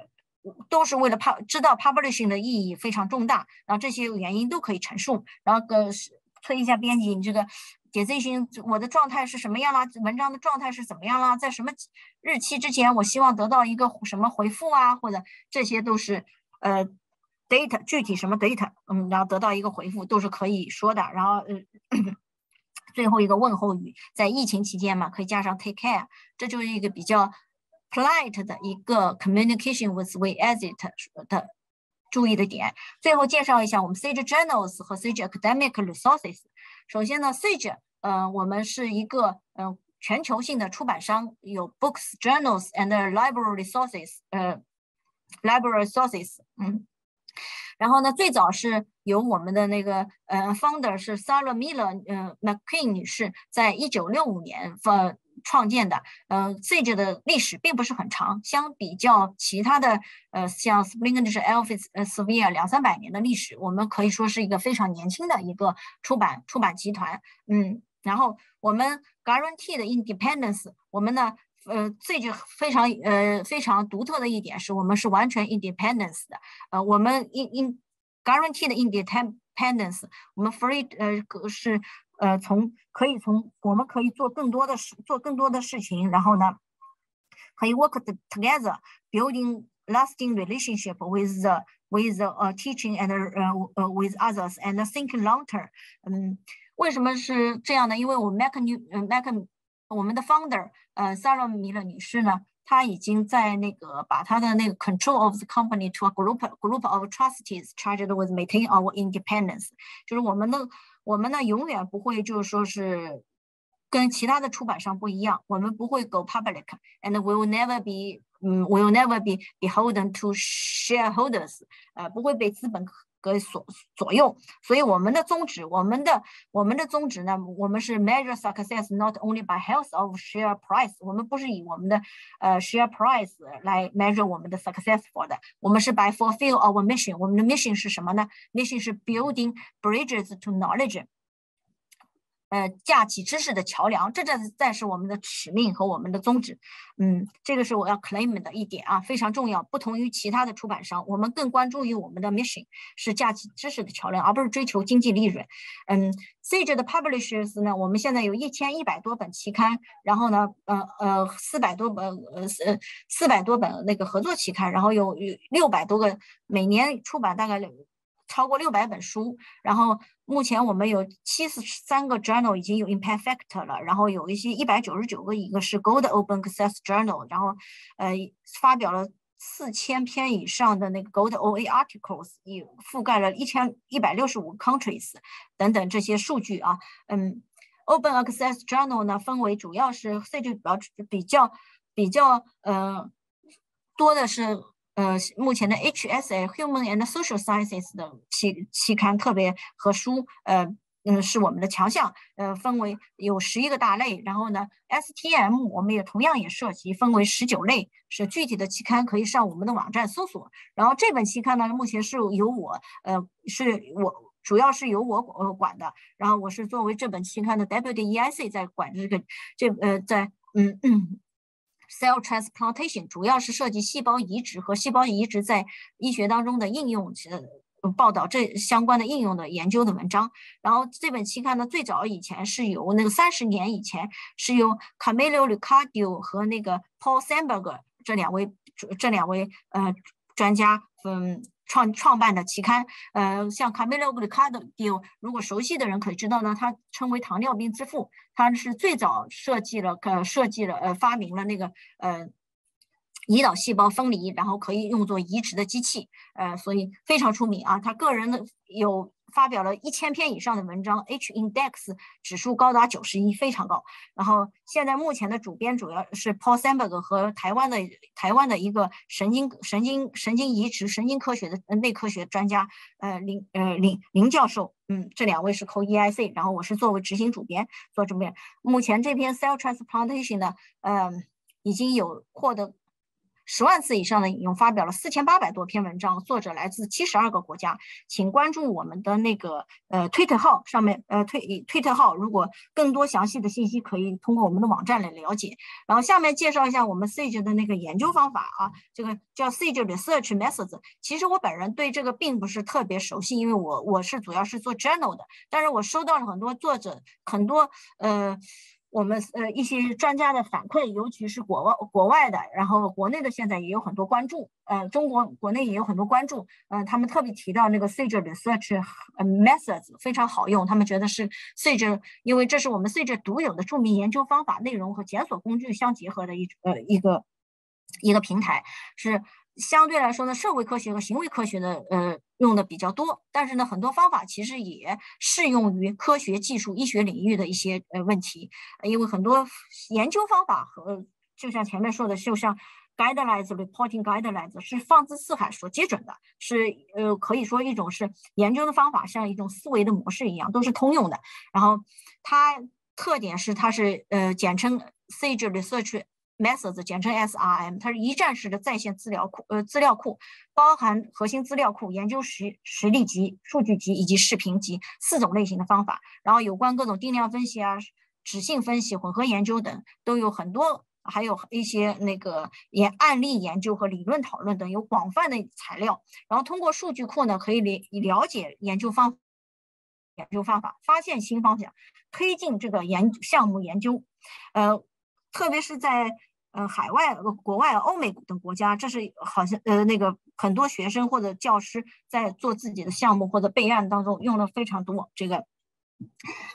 都是为了怕知道 publishing 的意义非常重大，然后这些原因都可以陈述，然后跟催一下编辑，你这个 decision 我的状态是什么样啦？文章的状态是怎么样啦？在什么日期之前，我希望得到一个什么回复啊？或者这些都是呃 data 具体什么 data，嗯，然后得到一个回复都是可以说的，然后呃。最后一个问候语，在疫情期间嘛，可以加上 take care，这就是一个比较 polite 的一个 communication with we exit 的注意的点。最后介绍一下我们 Sage Journals 和 Sage Academic Resources。首先呢，Sage，呃，我们是一个呃全球性的出版商，有 books、journals and library resources，呃，library resources，嗯。然后呢，最早是由我们的那个呃 founder 是 Sarah Miller，呃 McQueen 女士，在一九六五年发 创建的。呃，Sage 的历史并不是很长，相比较其他的呃像 Spring 就是 Elvis 呃 Severe 两三百年的历史，我们可以说是一个非常年轻的一个出版出版集团。嗯，然后我们 Guarantee 的 Independence，我们呢。呃，这就非常呃非常独特的一点是我们是完全 independence 的，呃，我们 in in guaranteed independence，我们 free 呃是呃从可以从我们可以做更多的事做更多的事情，然后呢可以 work together building lasting relationship with the with the 呃 teaching and 呃呃 with others and thinking long term，嗯，为什么是这样呢？因为我们 make new 呃 make 我们的 founder，呃，Sarah 米勒女士呢，她已经在那个把她的那个 control of the company to a group group of trustees charged with maintaining our independence，就是我们的 我们呢永远不会就是说是跟其他的出版商不一样，我们不会 go public，and we will never be，嗯，we will never be beholden to shareholders，呃，不会被资本。个所左右，所以我们的宗旨，我们的我们的宗旨呢，我们是 measure success not only by health of share price，我们不是以我们的呃 share price 来 measure 我们的 successful 的，我们是 by fulfill our mission，我们的 mission 是什么呢？mission 是 building bridges to knowledge。呃，架起知识的桥梁，这这才是我们的使命和我们的宗旨。嗯，这个是我要 claim 的一点啊，非常重要。不同于其他的出版商，我们更关注于我们的 mission 是架起知识的桥梁，而不是追求经济利润。嗯，Sage 的 publishers 呢，我们现在有一千一百多本期刊，然后呢，呃呃，四百多本呃呃四百多本那个合作期刊，然后有有六百多个每年出版大概超过六百本书，然后目前我们有七十三个 journal 已经有 imperfect 了，然后有一些一百九十九个一个是 Gold Open Access Journal，然后呃发表了四千篇以上的那个 Gold OA articles，也覆盖了一千一百六十五 countries 等等这些数据啊，嗯，Open Access Journal 呢分为主要是 C 就比较比较比较呃多的是。呃，目前的 HSA Human and Social Sciences 的期期刊特别和书，呃，嗯，是我们的强项。呃，分为有十一个大类，然后呢，STM 我们也同样也涉及，分为十九类，是具体的期刊可以上我们的网站搜索。然后这本期刊呢，目前是由我，呃，是我主要是由我呃管的，然后我是作为这本期刊的 Deputy EIC 在管这个这呃在嗯嗯 cell transplantation，主要是涉及细胞移植和细胞移植在医学当中的应用呃报道这相关的应用的研究的文章。然后这本期刊呢，最早以前是由那个三十年以前是由 Camilo Ricardo 和那个 Paul Sandberg 这两位这两位呃专家嗯。创创办的期刊，呃，像 Camilo Ricardo，如果熟悉的人可以知道呢，他称为糖尿病之父，他是最早设计了，呃，设计了，呃，发明了那个，呃，胰岛细胞分离，然后可以用作移植的机器，呃，所以非常出名啊。他个人的有。发表了一千篇以上的文章，H index 指数高达九十一，非常高。然后现在目前的主编主要是 Paul Sandberg 和台湾的台湾的一个神经神经神经移植神经科学的内科学专家，呃林呃林林教授，嗯，这两位是 Co EIC，然后我是作为执行主编做这边。目前这篇 cell transplantation 呢，嗯，已经有获得。十万次以上的引用，发表了四千八百多篇文章，作者来自七十二个国家。请关注我们的那个呃推特号上面呃推推特号，如果更多详细的信息可以通过我们的网站来了解。然后下面介绍一下我们 Sage 的那个研究方法啊，这个叫 Sage Research Methods。其实我本人对这个并不是特别熟悉，因为我我是主要是做 journal 的，但是我收到了很多作者很多呃。我们呃一些专家的反馈，尤其是国外国外的，然后国内的现在也有很多关注，呃，中国国内也有很多关注，呃，他们特别提到那个 Sage Research Methods 非常好用，他们觉得是 Sage，因为这是我们 Sage 独有的著名研究方法、内容和检索工具相结合的一呃一个一个平台，是。相对来说呢，社会科学和行为科学的呃用的比较多，但是呢，很多方法其实也适用于科学技术、医学领域的一些呃问题，因为很多研究方法和就像前面说的，就像 guidelines reporting guidelines 是放之四海所皆准的，是呃可以说一种是研究的方法，像一种思维的模式一样，都是通用的。然后它特点是它是呃简称 Sage Research。Methods 简称 SRM，它是一站式的在线资料库，呃，资料库包含核心资料库、研究实实例集、数据集以及视频集四种类型的方法。然后有关各种定量分析啊、指性分析、混合研究等都有很多，还有一些那个研案例研究和理论讨论等有广泛的材料。然后通过数据库呢，可以了了解研究方研究方法，发现新方向，推进这个研项目研究。呃，特别是在呃，海外、国外、欧美等国家，这是好像呃，那个很多学生或者教师在做自己的项目或者备案当中用的非常多。这个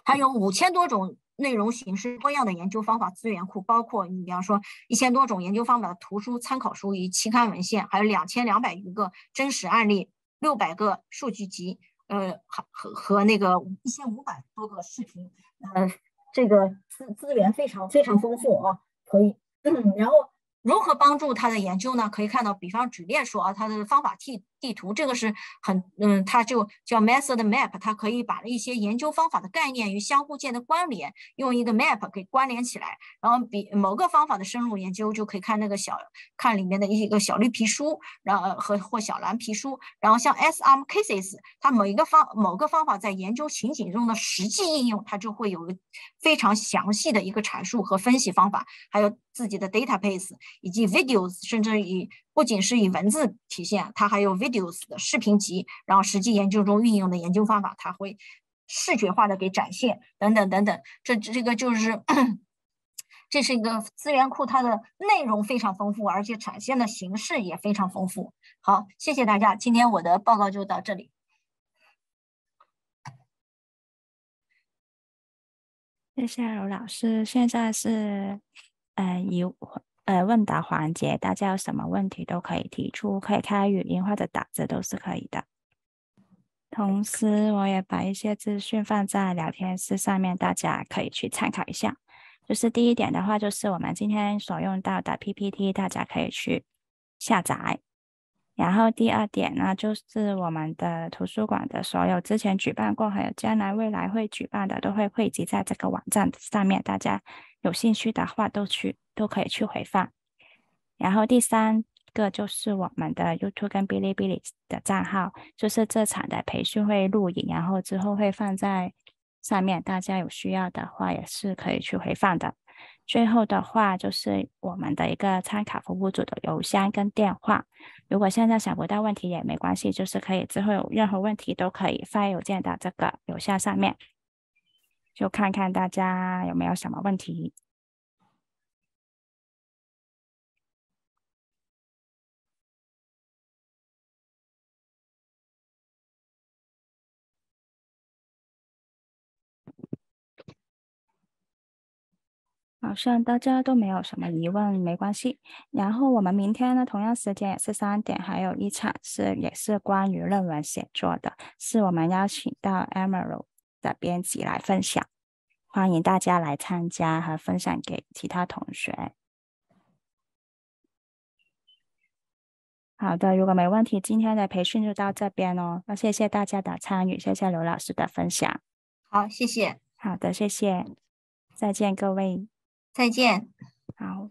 还有五千多种内容形式多样的研究方法资源库，包括你比方说一千多种研究方法的图书、参考书与期刊文献，还有两千两百余个真实案例，六百个数据集，呃，和和和那个一千五百多个视频，呃，这个资资源非常非常丰富啊，可以。嗯，然后如何帮助他的研究呢？可以看到，比方举例说啊，他的方法 T 地图，这个是很嗯，它就叫 method map，它可以把一些研究方法的概念与相互间的关联，用一个 map 给关联起来。然后比某个方法的深入研究，就可以看那个小看里面的一个小绿皮书，然后和或小蓝皮书。然后像 SRM cases，它某一个方某个方法在研究情景中的实际应用，它就会有非常详细的一个阐述和分析方法，还有自己的 database 以及 videos，甚至以。不仅是以文字体现，它还有 videos 的视频集，然后实际研究中运用的研究方法，它会视觉化的给展现，等等等等。这这个就是，这是一个资源库，它的内容非常丰富，而且展现的形式也非常丰富。好，谢谢大家，今天我的报告就到这里。谢谢刘老师，现在是，呃，以。呃，问答环节，大家有什么问题都可以提出，可以开语音或者打字都是可以的。同时，我也把一些资讯放在聊天室上面，大家可以去参考一下。就是第一点的话，就是我们今天所用到的 PPT，大家可以去下载。然后第二点呢，就是我们的图书馆的所有之前举办过还有将来未来会举办的，都会汇集在这个网站上面，大家有兴趣的话都去。都可以去回放。然后第三个就是我们的 YouTube 跟哔哩哔哩的账号，就是这场的培训会录影，然后之后会放在上面，大家有需要的话也是可以去回放的。最后的话就是我们的一个参考服务组的邮箱跟电话，如果现在想不到问题也没关系，就是可以之后有任何问题都可以发邮件到这个邮箱上面，就看看大家有没有什么问题。好像大家都没有什么疑问，没关系。然后我们明天呢，同样时间也是三点，还有一场是也是关于论文写作的，是我们邀请到 Emerald 的编辑来分享，欢迎大家来参加和分享给其他同学。好的，如果没问题，今天的培训就到这边哦。那谢谢大家的参与，谢谢刘老师的分享。好，谢谢。好的，谢谢。再见，各位。再见。好。